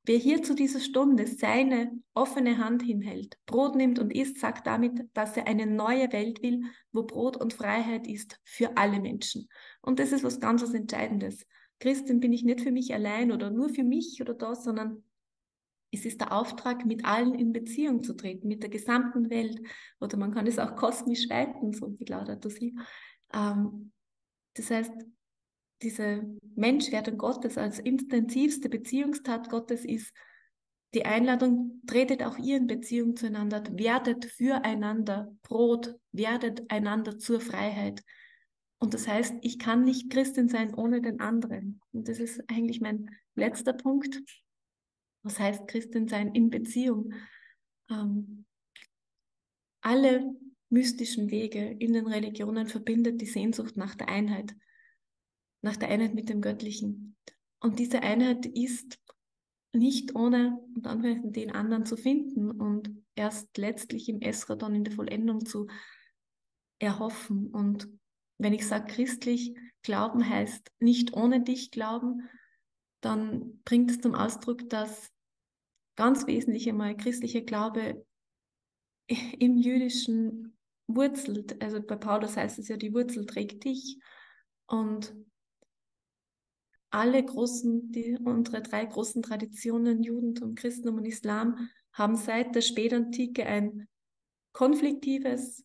wer hier zu dieser Stunde seine offene Hand hinhält, Brot nimmt und isst, sagt damit, dass er eine neue Welt will, wo Brot und Freiheit ist für alle Menschen. Und das ist was ganz was Entscheidendes. Christin bin ich nicht für mich allein oder nur für mich oder das, sondern es ist der Auftrag, mit allen in Beziehung zu treten, mit der gesamten Welt. Oder man kann es auch kosmisch weiten, so wie Laudato Si. Ähm, das heißt, diese Menschwerdung Gottes als intensivste Beziehungstat Gottes ist die Einladung, tretet auch ihr in Beziehung zueinander, werdet füreinander Brot, werdet einander zur Freiheit. Und das heißt, ich kann nicht Christin sein ohne den anderen. Und das ist eigentlich mein letzter Punkt. Was heißt Christin sein in Beziehung? Ähm, alle mystischen Wege in den Religionen verbindet die Sehnsucht nach der Einheit, nach der Einheit mit dem Göttlichen. Und diese Einheit ist nicht ohne den anderen zu finden und erst letztlich im Esradon in der Vollendung zu erhoffen. Und wenn ich sage christlich, Glauben heißt nicht ohne dich glauben, dann bringt es zum Ausdruck, dass ganz wesentlich einmal christlicher Glaube im Jüdischen wurzelt. Also bei Paulus heißt es ja, die Wurzel trägt dich. Und alle großen, die, unsere drei großen Traditionen, Judentum, Christentum und Islam, haben seit der Spätantike ein konfliktives,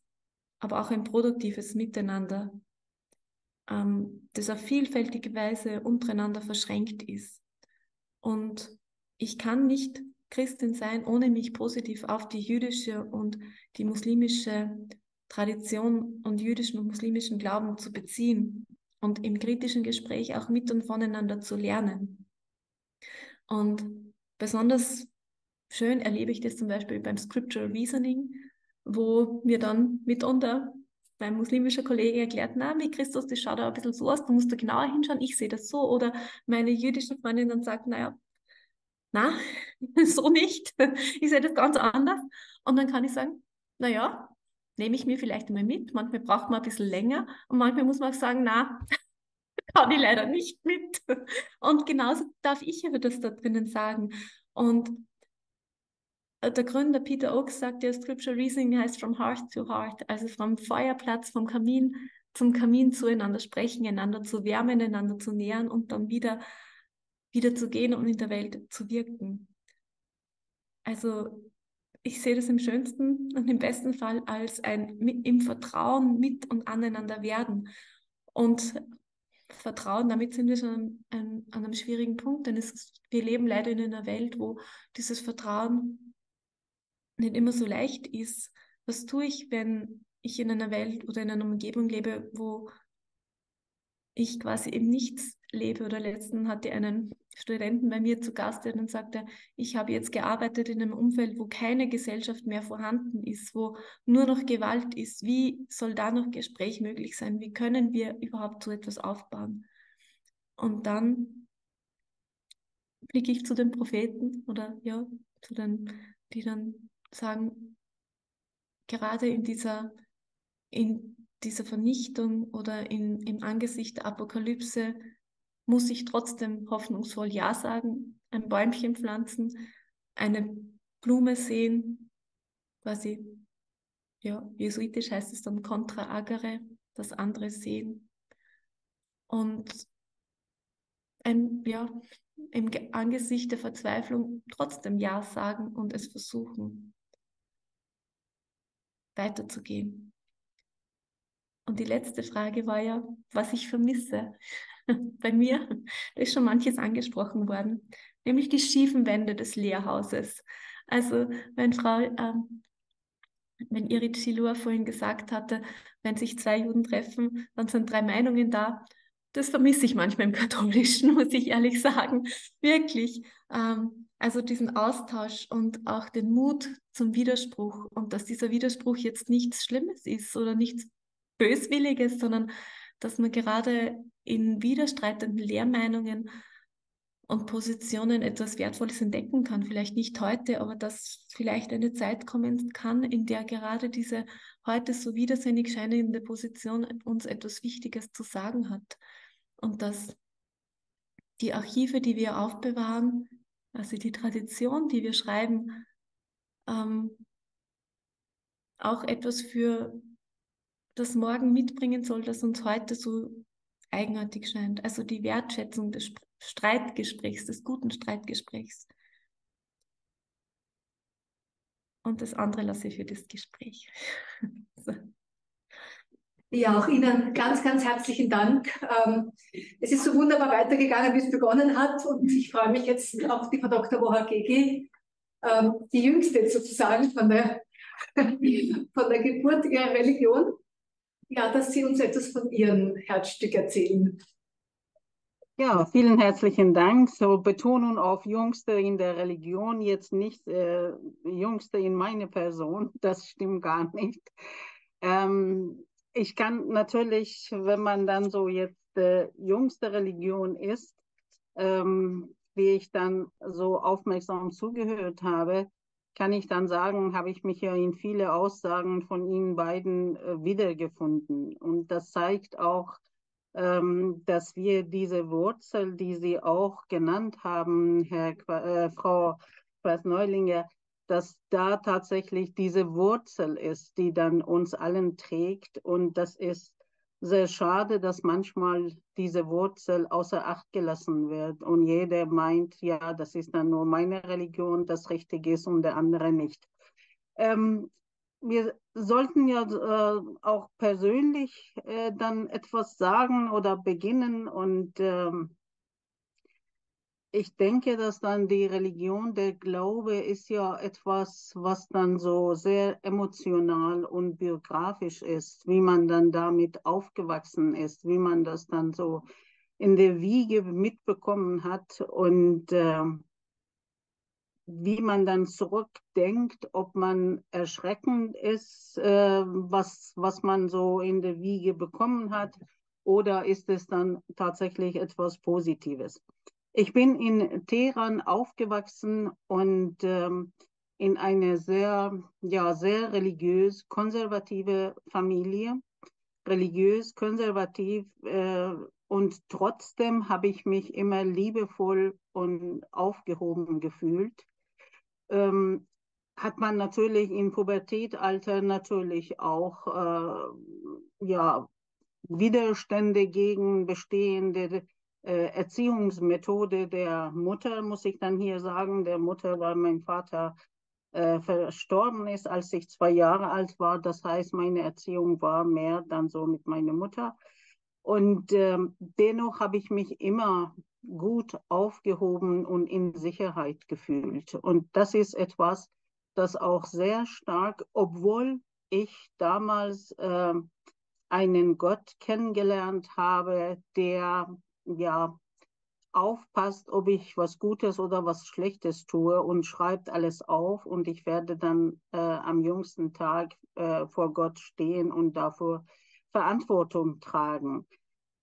aber auch ein produktives Miteinander, ähm, das auf vielfältige Weise untereinander verschränkt ist. Und ich kann nicht Christin sein, ohne mich positiv auf die jüdische und die muslimische Tradition und jüdischen und muslimischen Glauben zu beziehen und im kritischen Gespräch auch mit und voneinander zu lernen. Und besonders schön erlebe ich das zum Beispiel beim Scriptural Reasoning, wo mir dann mitunter mein muslimischer Kollege erklärt, na, wie Christus, das schaut da ein bisschen so aus, du musst da genauer hinschauen, ich sehe das so. Oder meine jüdische Freundin dann sagt, naja, na, so nicht, ich sehe das ganz anders. Und dann kann ich sagen, naja, nehme ich mir vielleicht einmal mit. Manchmal braucht man ein bisschen länger und manchmal muss man auch sagen, na, kann ich leider nicht mit. Und genauso darf ich aber das da drinnen sagen. Und der Gründer Peter Oaks sagt ja, Scripture Reasoning heißt from heart to heart, also vom Feuerplatz, vom Kamin zum Kamin zueinander sprechen, einander zu wärmen, einander zu nähern und dann wieder, wieder zu gehen und in der Welt zu wirken. Also ich sehe das im schönsten und im besten Fall als ein im Vertrauen mit und aneinander werden. Und Vertrauen, damit sind wir schon an, an einem schwierigen Punkt, denn es, wir leben leider in einer Welt, wo dieses Vertrauen nicht immer so leicht ist. Was tue ich, wenn ich in einer Welt oder in einer Umgebung lebe, wo ich quasi eben nichts lebe. Oder letzten hatte einen Studenten bei mir zu Gast, der dann sagte, ich habe jetzt gearbeitet in einem Umfeld, wo keine Gesellschaft mehr vorhanden ist, wo nur noch Gewalt ist. Wie soll da noch Gespräch möglich sein? Wie können wir überhaupt so etwas aufbauen? Und dann blicke ich zu den Propheten oder ja, zu den, die dann sagen, gerade in dieser, in dieser Vernichtung oder in, im Angesicht der Apokalypse muss ich trotzdem hoffnungsvoll Ja sagen, ein Bäumchen pflanzen, eine Blume sehen, quasi, ja, jesuitisch heißt es dann contra agere, das andere sehen. Und ein, ja, im Angesicht der Verzweiflung trotzdem Ja sagen und es versuchen, weiterzugehen. Und die letzte Frage war ja, was ich vermisse. Bei mir ist schon manches angesprochen worden, nämlich die schiefen Wände des Lehrhauses. Also wenn Frau, ähm, wenn Irit Schilur vorhin gesagt hatte, wenn sich zwei Juden treffen, dann sind drei Meinungen da. Das vermisse ich manchmal im Katholischen, muss ich ehrlich sagen. Wirklich. Ähm, also diesen Austausch und auch den Mut zum Widerspruch und dass dieser Widerspruch jetzt nichts Schlimmes ist oder nichts Böswilliges, sondern dass man gerade in widerstreitenden Lehrmeinungen und Positionen etwas Wertvolles entdecken kann. Vielleicht nicht heute, aber dass vielleicht eine Zeit kommen kann, in der gerade diese heute so widersinnig scheinende Position uns etwas Wichtiges zu sagen hat. Und dass die Archive, die wir aufbewahren, also die Tradition, die wir schreiben, ähm, auch etwas für das morgen mitbringen soll, das uns heute so eigenartig scheint. Also die Wertschätzung des Streitgesprächs, des guten Streitgesprächs. Und das andere lasse ich für das Gespräch. so. Ja, auch Ihnen ganz, ganz herzlichen Dank. Ähm, es ist so wunderbar weitergegangen, wie es begonnen hat. Und ich freue mich jetzt auf die Frau Dr. Wohagegi, ähm, die jüngste sozusagen von der, von der Geburt ihrer Religion ja, dass Sie uns etwas von Ihrem Herzstück erzählen. Ja, vielen herzlichen Dank. So Betonung auf Jüngste in der Religion, jetzt nicht äh, Jüngste in meine Person, das stimmt gar nicht. Ähm, ich kann natürlich, wenn man dann so jetzt äh, jüngste Religion ist, ähm, wie ich dann so aufmerksam zugehört habe, kann ich dann sagen, habe ich mich ja in viele Aussagen von Ihnen beiden äh, wiedergefunden. Und das zeigt auch, ähm, dass wir diese Wurzel, die Sie auch genannt haben, Herr, äh, Frau Neulinger, dass da tatsächlich diese Wurzel ist, die dann uns allen trägt. Und das ist sehr schade, dass manchmal diese Wurzel außer Acht gelassen wird und jeder meint, ja, das ist dann nur meine Religion, das Richtige ist und der andere nicht. Ähm, wir sollten ja äh, auch persönlich äh, dann etwas sagen oder beginnen und ähm, ich denke, dass dann die Religion, der Glaube ist ja etwas, was dann so sehr emotional und biografisch ist, wie man dann damit aufgewachsen ist, wie man das dann so in der Wiege mitbekommen hat und äh, wie man dann zurückdenkt, ob man erschreckend ist, äh, was, was man so in der Wiege bekommen hat, oder ist es dann tatsächlich etwas Positives. Ich bin in Teheran aufgewachsen und ähm, in eine sehr, ja, sehr religiös konservative Familie, religiös konservativ äh, und trotzdem habe ich mich immer liebevoll und aufgehoben gefühlt. Ähm, hat man natürlich im Pubertätalter natürlich auch äh, ja, Widerstände gegen bestehende Erziehungsmethode der Mutter, muss ich dann hier sagen. Der Mutter, weil mein Vater äh, verstorben ist, als ich zwei Jahre alt war. Das heißt, meine Erziehung war mehr dann so mit meiner Mutter. Und äh, dennoch habe ich mich immer gut aufgehoben und in Sicherheit gefühlt. Und das ist etwas, das auch sehr stark, obwohl ich damals äh, einen Gott kennengelernt habe, der ja, aufpasst, ob ich was Gutes oder was Schlechtes tue und schreibt alles auf und ich werde dann äh, am jüngsten Tag äh, vor Gott stehen und dafür Verantwortung tragen.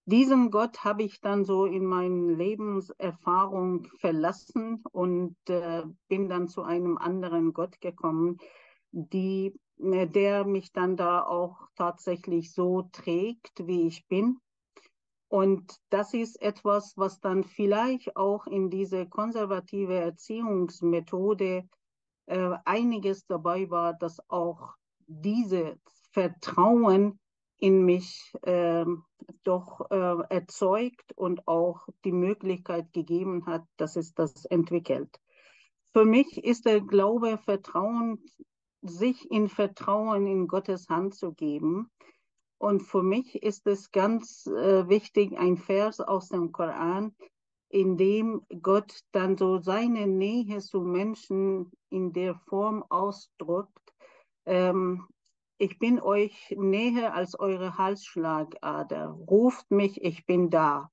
Diesen Gott habe ich dann so in meinen Lebenserfahrung verlassen und äh, bin dann zu einem anderen Gott gekommen, die, äh, der mich dann da auch tatsächlich so trägt, wie ich bin und das ist etwas, was dann vielleicht auch in diese konservative Erziehungsmethode äh, einiges dabei war, dass auch diese Vertrauen in mich äh, doch äh, erzeugt und auch die Möglichkeit gegeben hat, dass es das entwickelt. Für mich ist der Glaube Vertrauen, sich in Vertrauen in Gottes Hand zu geben und für mich ist es ganz äh, wichtig, ein Vers aus dem Koran, in dem Gott dann so seine Nähe zu Menschen in der Form ausdrückt. Ähm, ich bin euch näher als eure Halsschlagader. Ruft mich, ich bin da.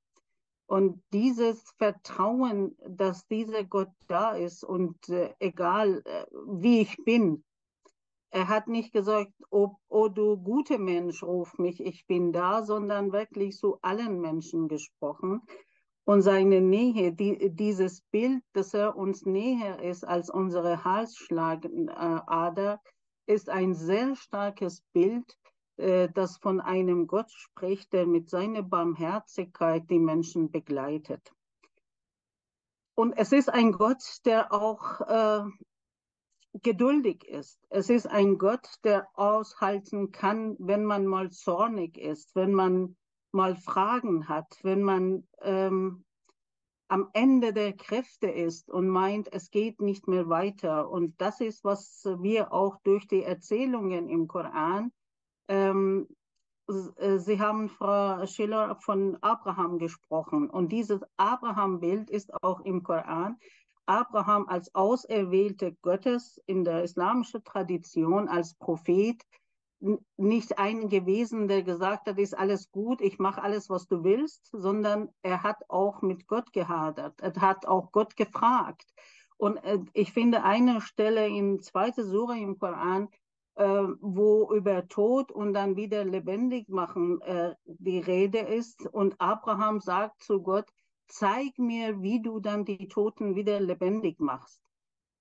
Und dieses Vertrauen, dass dieser Gott da ist und äh, egal äh, wie ich bin, er hat nicht gesagt, oh, oh du gute Mensch, ruf mich, ich bin da, sondern wirklich zu allen Menschen gesprochen. Und seine Nähe, die, dieses Bild, dass er uns näher ist als unsere Halsschlagader, ist ein sehr starkes Bild, äh, das von einem Gott spricht, der mit seiner Barmherzigkeit die Menschen begleitet. Und es ist ein Gott, der auch äh, geduldig ist. Es ist ein Gott, der aushalten kann, wenn man mal zornig ist, wenn man mal Fragen hat, wenn man ähm, am Ende der Kräfte ist und meint, es geht nicht mehr weiter. Und das ist, was wir auch durch die Erzählungen im Koran, ähm, äh, Sie haben, Frau Schiller, von Abraham gesprochen. Und dieses Abraham-Bild ist auch im Koran. Abraham als Auserwählte Gottes in der islamischen Tradition als Prophet nicht ein gewesen, der gesagt hat, ist alles gut, ich mache alles, was du willst, sondern er hat auch mit Gott gehadert. Er hat auch Gott gefragt. Und äh, ich finde eine Stelle in zweite Sura im Koran, äh, wo über Tod und dann wieder lebendig machen äh, die Rede ist. Und Abraham sagt zu Gott, zeig mir, wie du dann die Toten wieder lebendig machst.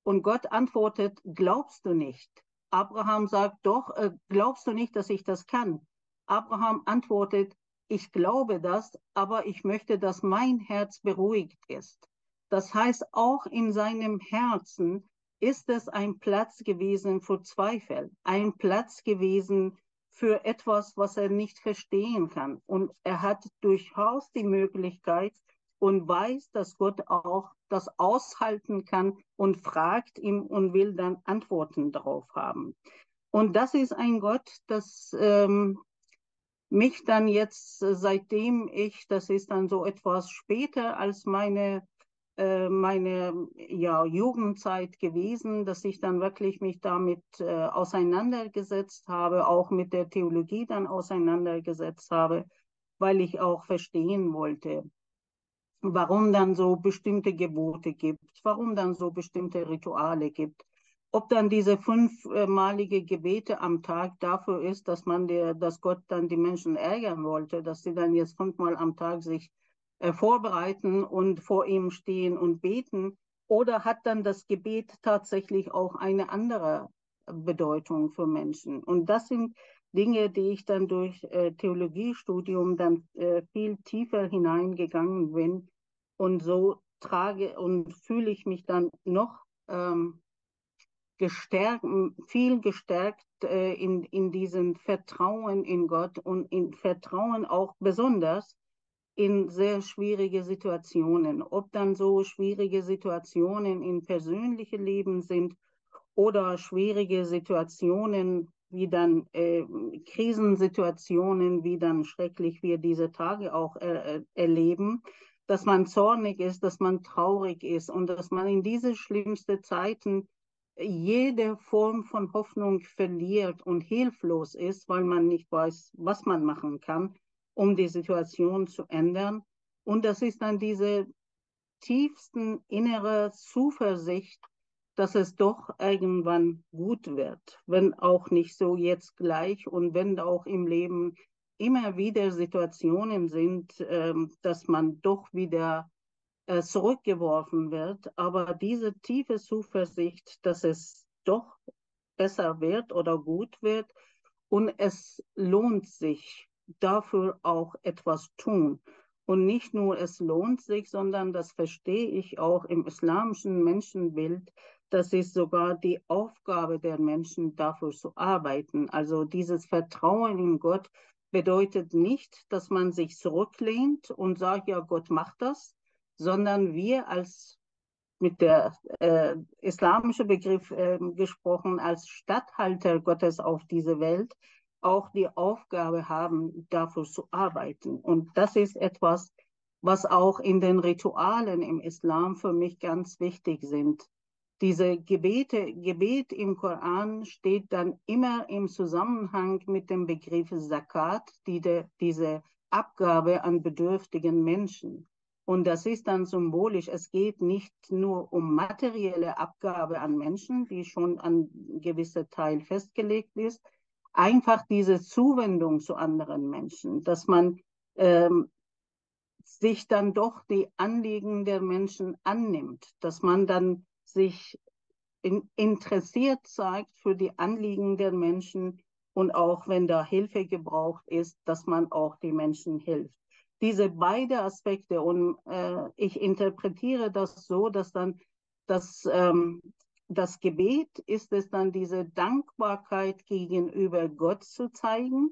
Und Gott antwortet, glaubst du nicht? Abraham sagt, doch, äh, glaubst du nicht, dass ich das kann? Abraham antwortet, ich glaube das, aber ich möchte, dass mein Herz beruhigt ist. Das heißt, auch in seinem Herzen ist es ein Platz gewesen für Zweifel, ein Platz gewesen für etwas, was er nicht verstehen kann. Und er hat durchaus die Möglichkeit und weiß, dass Gott auch das aushalten kann und fragt ihm und will dann Antworten darauf haben. Und das ist ein Gott, das ähm, mich dann jetzt, äh, seitdem ich, das ist dann so etwas später als meine, äh, meine ja, Jugendzeit gewesen, dass ich dann wirklich mich damit äh, auseinandergesetzt habe, auch mit der Theologie dann auseinandergesetzt habe, weil ich auch verstehen wollte, warum dann so bestimmte Gebote gibt, warum dann so bestimmte Rituale gibt ob dann diese fünfmalige Gebete am Tag dafür ist, dass man der, dass Gott dann die Menschen ärgern wollte, dass sie dann jetzt fünfmal am Tag sich äh, vorbereiten und vor ihm stehen und beten, oder hat dann das Gebet tatsächlich auch eine andere Bedeutung für Menschen? Und das sind Dinge, die ich dann durch äh, Theologiestudium dann äh, viel tiefer hineingegangen bin und so trage und fühle ich mich dann noch ähm, gestärkt, viel gestärkt äh, in, in diesem Vertrauen in Gott und in Vertrauen auch besonders in sehr schwierige Situationen. Ob dann so schwierige Situationen in persönlichen Leben sind oder schwierige Situationen wie dann äh, Krisensituationen, wie dann schrecklich wir diese Tage auch äh, erleben, dass man zornig ist, dass man traurig ist und dass man in diese schlimmsten Zeiten jede Form von Hoffnung verliert und hilflos ist, weil man nicht weiß, was man machen kann, um die Situation zu ändern. Und das ist dann diese tiefsten innere Zuversicht, dass es doch irgendwann gut wird, wenn auch nicht so jetzt gleich und wenn auch im Leben immer wieder Situationen sind, äh, dass man doch wieder äh, zurückgeworfen wird. Aber diese tiefe Zuversicht, dass es doch besser wird oder gut wird und es lohnt sich dafür auch etwas tun. Und nicht nur es lohnt sich, sondern das verstehe ich auch im islamischen Menschenbild, das ist sogar die Aufgabe der Menschen, dafür zu arbeiten. Also dieses Vertrauen in Gott bedeutet nicht, dass man sich zurücklehnt und sagt, ja, Gott macht das, sondern wir als mit der äh, islamische Begriff äh, gesprochen als Statthalter Gottes auf diese Welt auch die Aufgabe haben, dafür zu arbeiten. Und das ist etwas, was auch in den Ritualen im Islam für mich ganz wichtig sind. Diese Gebete, Gebet im Koran steht dann immer im Zusammenhang mit dem Begriff Zakat, die de, diese Abgabe an bedürftigen Menschen. Und das ist dann symbolisch. Es geht nicht nur um materielle Abgabe an Menschen, die schon an gewisser Teil festgelegt ist. Einfach diese Zuwendung zu anderen Menschen, dass man ähm, sich dann doch die Anliegen der Menschen annimmt, dass man dann sich in, interessiert zeigt für die Anliegen der Menschen und auch wenn da Hilfe gebraucht ist, dass man auch die Menschen hilft diese beiden Aspekte und äh, ich interpretiere das so, dass dann das, ähm, das Gebet ist es dann diese Dankbarkeit gegenüber Gott zu zeigen.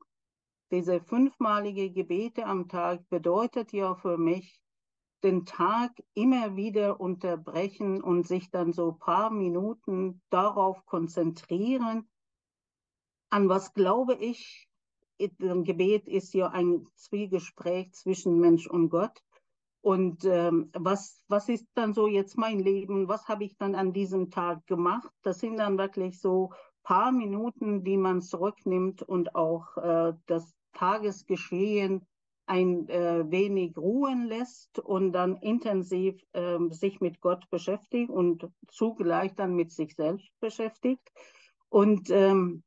Diese fünfmalige Gebete am Tag bedeutet ja für mich, den Tag immer wieder unterbrechen und sich dann so ein paar Minuten darauf konzentrieren, an was glaube ich, im Gebet ist ja ein Zwiegespräch zwischen Mensch und Gott. Und ähm, was, was ist dann so jetzt mein Leben? Was habe ich dann an diesem Tag gemacht? Das sind dann wirklich so paar Minuten, die man zurücknimmt und auch äh, das Tagesgeschehen ein äh, wenig ruhen lässt und dann intensiv äh, sich mit Gott beschäftigt und zugleich dann mit sich selbst beschäftigt. Und ähm,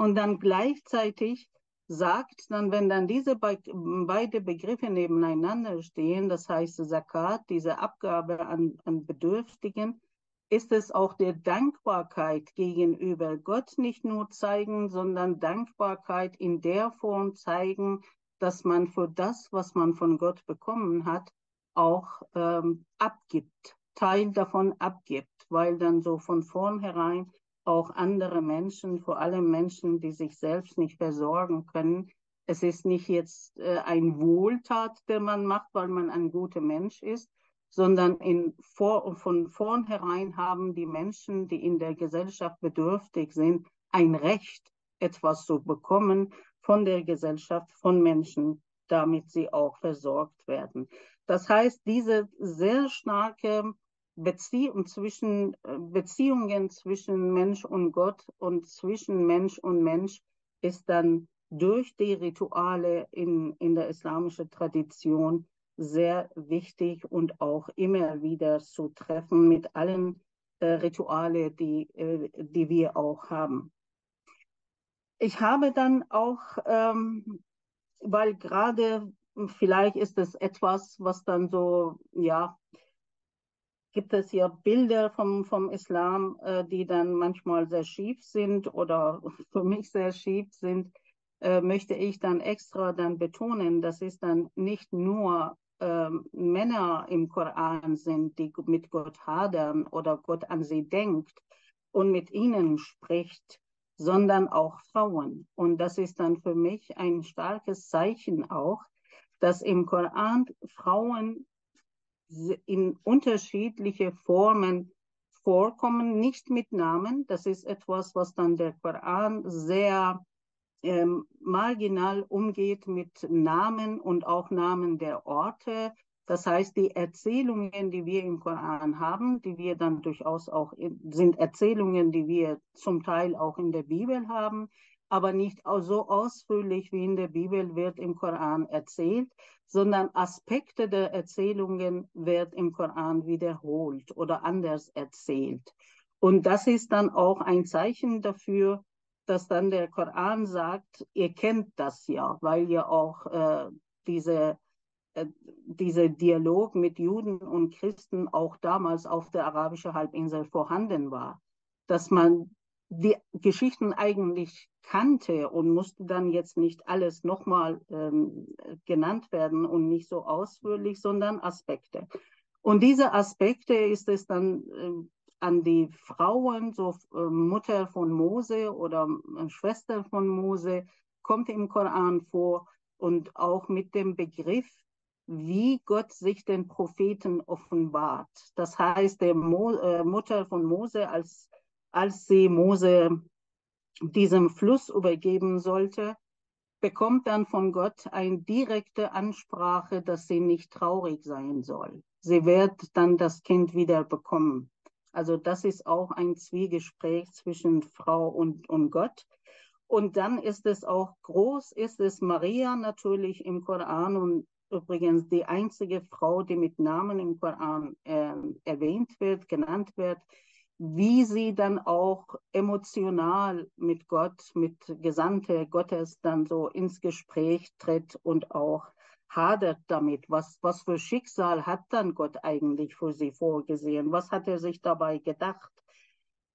und dann gleichzeitig sagt, dann, wenn dann diese be beide Begriffe nebeneinander stehen, das heißt Zakat, diese Abgabe an, an Bedürftigen, ist es auch der Dankbarkeit gegenüber Gott nicht nur zeigen, sondern Dankbarkeit in der Form zeigen, dass man für das, was man von Gott bekommen hat, auch ähm, abgibt, Teil davon abgibt, weil dann so von vornherein auch andere Menschen, vor allem Menschen, die sich selbst nicht versorgen können, es ist nicht jetzt äh, ein Wohltat, der man macht, weil man ein guter Mensch ist, sondern in vor, von vornherein haben die Menschen, die in der Gesellschaft bedürftig sind, ein Recht, etwas zu bekommen von der Gesellschaft, von Menschen, damit sie auch versorgt werden. Das heißt, diese sehr starke Beziehung zwischen, äh, Beziehungen zwischen Mensch und Gott und zwischen Mensch und Mensch ist dann durch die Rituale in, in der islamischen Tradition sehr wichtig und auch immer wieder zu treffen mit allen äh, Rituale, die, äh, die wir auch haben. Ich habe dann auch, ähm, weil gerade vielleicht ist es etwas, was dann so, ja, gibt es ja Bilder vom, vom Islam, äh, die dann manchmal sehr schief sind oder für mich sehr schief sind, äh, möchte ich dann extra dann betonen, das ist dann nicht nur ähm, Männer im Koran sind, die mit Gott hadern oder Gott an sie denkt und mit ihnen spricht, sondern auch Frauen. Und das ist dann für mich ein starkes Zeichen auch, dass im Koran Frauen in unterschiedliche Formen vorkommen, nicht mit Namen. Das ist etwas, was dann der Koran sehr ähm, marginal umgeht mit Namen und auch Namen der Orte. Das heißt, die Erzählungen, die wir im Koran haben, die wir dann durchaus auch in, sind Erzählungen, die wir zum Teil auch in der Bibel haben, aber nicht so ausführlich wie in der Bibel wird im Koran erzählt, sondern Aspekte der Erzählungen wird im Koran wiederholt oder anders erzählt. Und das ist dann auch ein Zeichen dafür, dass dann der Koran sagt, ihr kennt das ja, weil ja auch äh, diese, dieser Dialog mit Juden und Christen auch damals auf der arabischen Halbinsel vorhanden war, dass man die Geschichten eigentlich kannte und musste dann jetzt nicht alles nochmal ähm, genannt werden und nicht so ausführlich, sondern Aspekte. Und diese Aspekte ist es dann äh, an die Frauen, so äh, Mutter von Mose oder äh, Schwester von Mose, kommt im Koran vor und auch mit dem Begriff, wie Gott sich den Propheten offenbart. Das heißt, der Mo, äh, Mutter von Mose, als, als sie Mose diesem Fluss übergeben sollte, bekommt dann von Gott eine direkte Ansprache, dass sie nicht traurig sein soll. Sie wird dann das Kind wieder bekommen. Also das ist auch ein Zwiegespräch zwischen Frau und, und Gott. Und dann ist es auch groß, ist es Maria natürlich im Koran und übrigens die einzige Frau, die mit Namen im Koran äh, erwähnt wird, genannt wird, wie sie dann auch emotional mit Gott, mit Gesandte Gottes dann so ins Gespräch tritt und auch hadert damit. Was, was für Schicksal hat dann Gott eigentlich für sie vorgesehen? Was hat er sich dabei gedacht?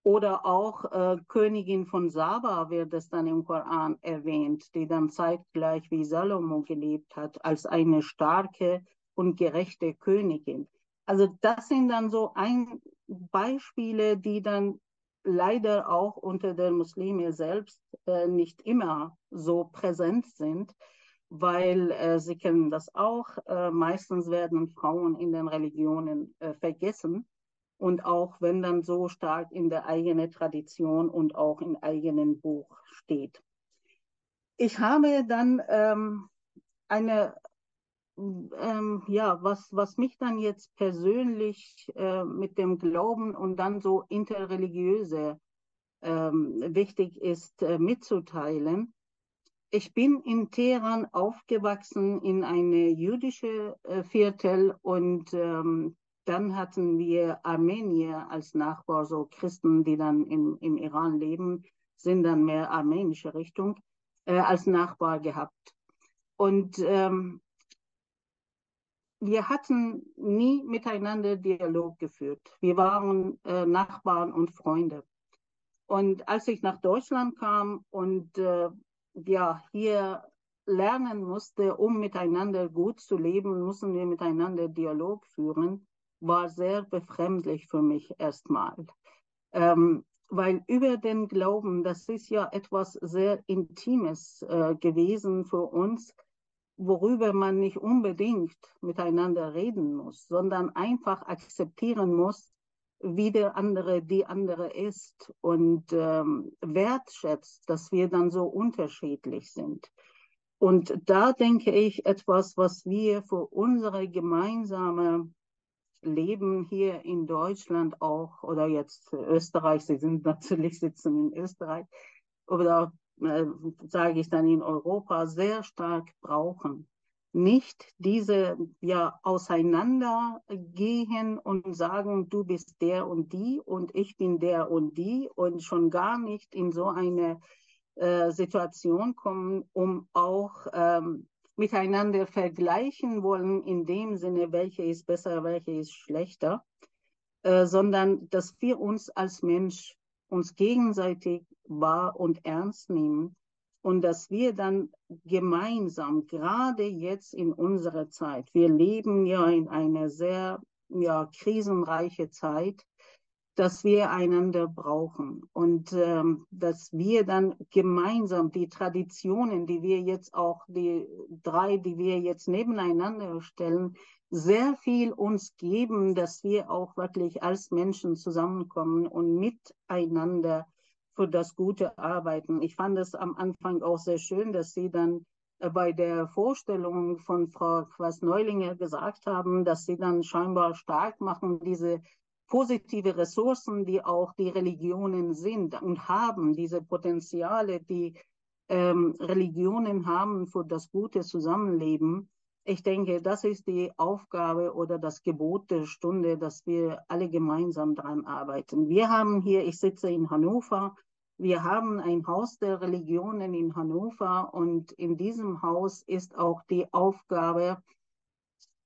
Oder auch äh, Königin von Saba wird es dann im Koran erwähnt, die dann zeitgleich wie Salomo gelebt hat, als eine starke und gerechte Königin. Also das sind dann so ein Beispiele, die dann leider auch unter den Muslimen selbst äh, nicht immer so präsent sind weil äh, Sie kennen das auch, äh, meistens werden Frauen in den Religionen äh, vergessen und auch wenn dann so stark in der eigenen Tradition und auch im eigenen Buch steht. Ich habe dann ähm, eine, ähm, ja, was, was mich dann jetzt persönlich äh, mit dem Glauben und dann so interreligiöse ähm, wichtig ist äh, mitzuteilen ich bin in Teheran aufgewachsen in eine jüdische äh, Viertel und ähm, dann hatten wir Armenier als Nachbar, so Christen, die dann im, im Iran leben, sind dann mehr armenische Richtung, äh, als Nachbar gehabt. Und ähm, wir hatten nie miteinander Dialog geführt. Wir waren äh, Nachbarn und Freunde. Und als ich nach Deutschland kam und äh, ja, hier lernen musste, um miteinander gut zu leben, mussten wir miteinander Dialog führen, war sehr befremdlich für mich erstmal. Ähm, weil über den Glauben, das ist ja etwas sehr Intimes äh, gewesen für uns, worüber man nicht unbedingt miteinander reden muss, sondern einfach akzeptieren muss, wie der andere die andere ist und ähm, wertschätzt, dass wir dann so unterschiedlich sind. Und da denke ich etwas, was wir für unsere gemeinsame Leben hier in Deutschland auch oder jetzt Österreich, Sie sind natürlich sitzen in Österreich oder äh, sage ich dann in Europa sehr stark brauchen. Nicht diese ja auseinandergehen und sagen, du bist der und die und ich bin der und die und schon gar nicht in so eine äh, Situation kommen, um auch ähm, miteinander vergleichen wollen, in dem Sinne, welche ist besser, welche ist schlechter, äh, sondern dass wir uns als Mensch uns gegenseitig wahr und ernst nehmen und dass wir dann gemeinsam, gerade jetzt in unserer Zeit, wir leben ja in einer sehr ja, krisenreiche Zeit, dass wir einander brauchen und ähm, dass wir dann gemeinsam die Traditionen, die wir jetzt auch, die drei, die wir jetzt nebeneinander stellen, sehr viel uns geben, dass wir auch wirklich als Menschen zusammenkommen und miteinander für das Gute arbeiten. Ich fand es am Anfang auch sehr schön, dass Sie dann äh, bei der Vorstellung von Frau Quas-Neulinger gesagt haben, dass Sie dann scheinbar stark machen, diese positive Ressourcen, die auch die Religionen sind und haben, diese Potenziale, die ähm, Religionen haben für das gute Zusammenleben. Ich denke, das ist die Aufgabe oder das Gebot der Stunde, dass wir alle gemeinsam daran arbeiten. Wir haben hier, ich sitze in Hannover, wir haben ein Haus der Religionen in Hannover und in diesem Haus ist auch die Aufgabe,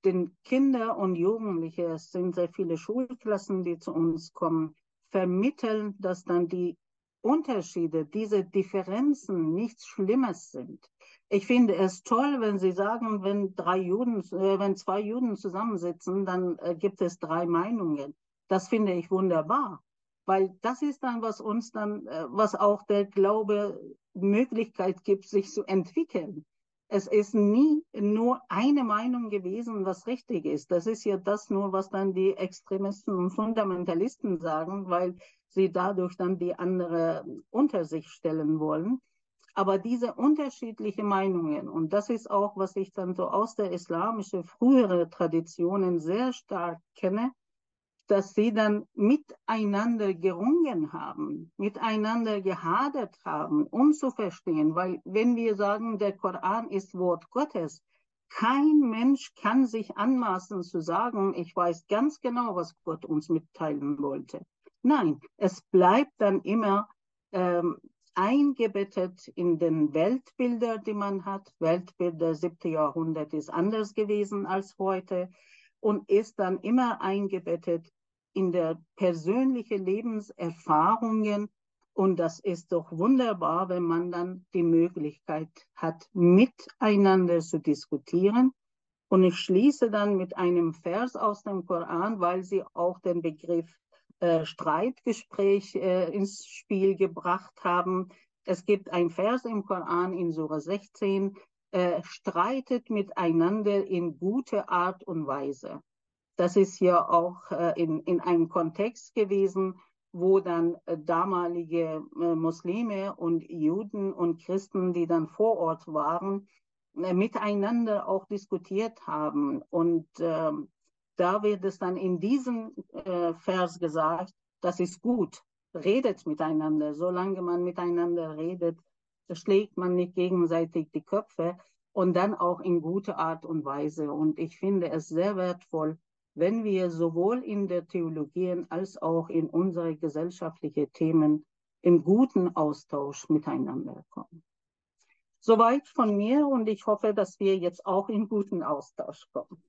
den Kinder und Jugendliche, es sind sehr viele Schulklassen, die zu uns kommen, vermitteln, dass dann die Unterschiede, diese Differenzen nichts Schlimmes sind. Ich finde es toll, wenn Sie sagen, wenn drei Juden, äh, wenn zwei Juden zusammensitzen, dann äh, gibt es drei Meinungen. Das finde ich wunderbar, weil das ist dann, was uns dann, äh, was auch der Glaube Möglichkeit gibt, sich zu entwickeln es ist nie nur eine Meinung gewesen, was richtig ist. Das ist ja das nur, was dann die Extremisten und Fundamentalisten sagen, weil sie dadurch dann die andere unter sich stellen wollen. Aber diese unterschiedlichen Meinungen, und das ist auch, was ich dann so aus der islamischen früheren Traditionen sehr stark kenne, dass sie dann miteinander gerungen haben, miteinander gehadert haben, um zu verstehen. Weil wenn wir sagen, der Koran ist Wort Gottes, kein Mensch kann sich anmaßen zu sagen, ich weiß ganz genau, was Gott uns mitteilen wollte. Nein, es bleibt dann immer ähm, eingebettet in den Weltbilder, die man hat. Weltbilder 7. Jahrhundert ist anders gewesen als heute und ist dann immer eingebettet in der persönlichen Lebenserfahrungen. Und das ist doch wunderbar, wenn man dann die Möglichkeit hat, miteinander zu diskutieren. Und ich schließe dann mit einem Vers aus dem Koran, weil Sie auch den Begriff äh, Streitgespräch äh, ins Spiel gebracht haben. Es gibt ein Vers im Koran in Surah 16, äh, streitet miteinander in guter Art und Weise. Das ist ja auch äh, in, in einem Kontext gewesen, wo dann äh, damalige äh, Muslime und Juden und Christen, die dann vor Ort waren, miteinander auch diskutiert haben. Und ähm, da wird es dann in diesem äh, Vers gesagt, das ist gut, redet miteinander. Solange man miteinander redet, schlägt man nicht gegenseitig die Köpfe und dann auch in guter Art und Weise. Und ich finde es sehr wertvoll, wenn wir sowohl in der Theologie als auch in unsere gesellschaftlichen Themen im guten Austausch miteinander kommen. Soweit von mir und ich hoffe, dass wir jetzt auch in guten Austausch kommen.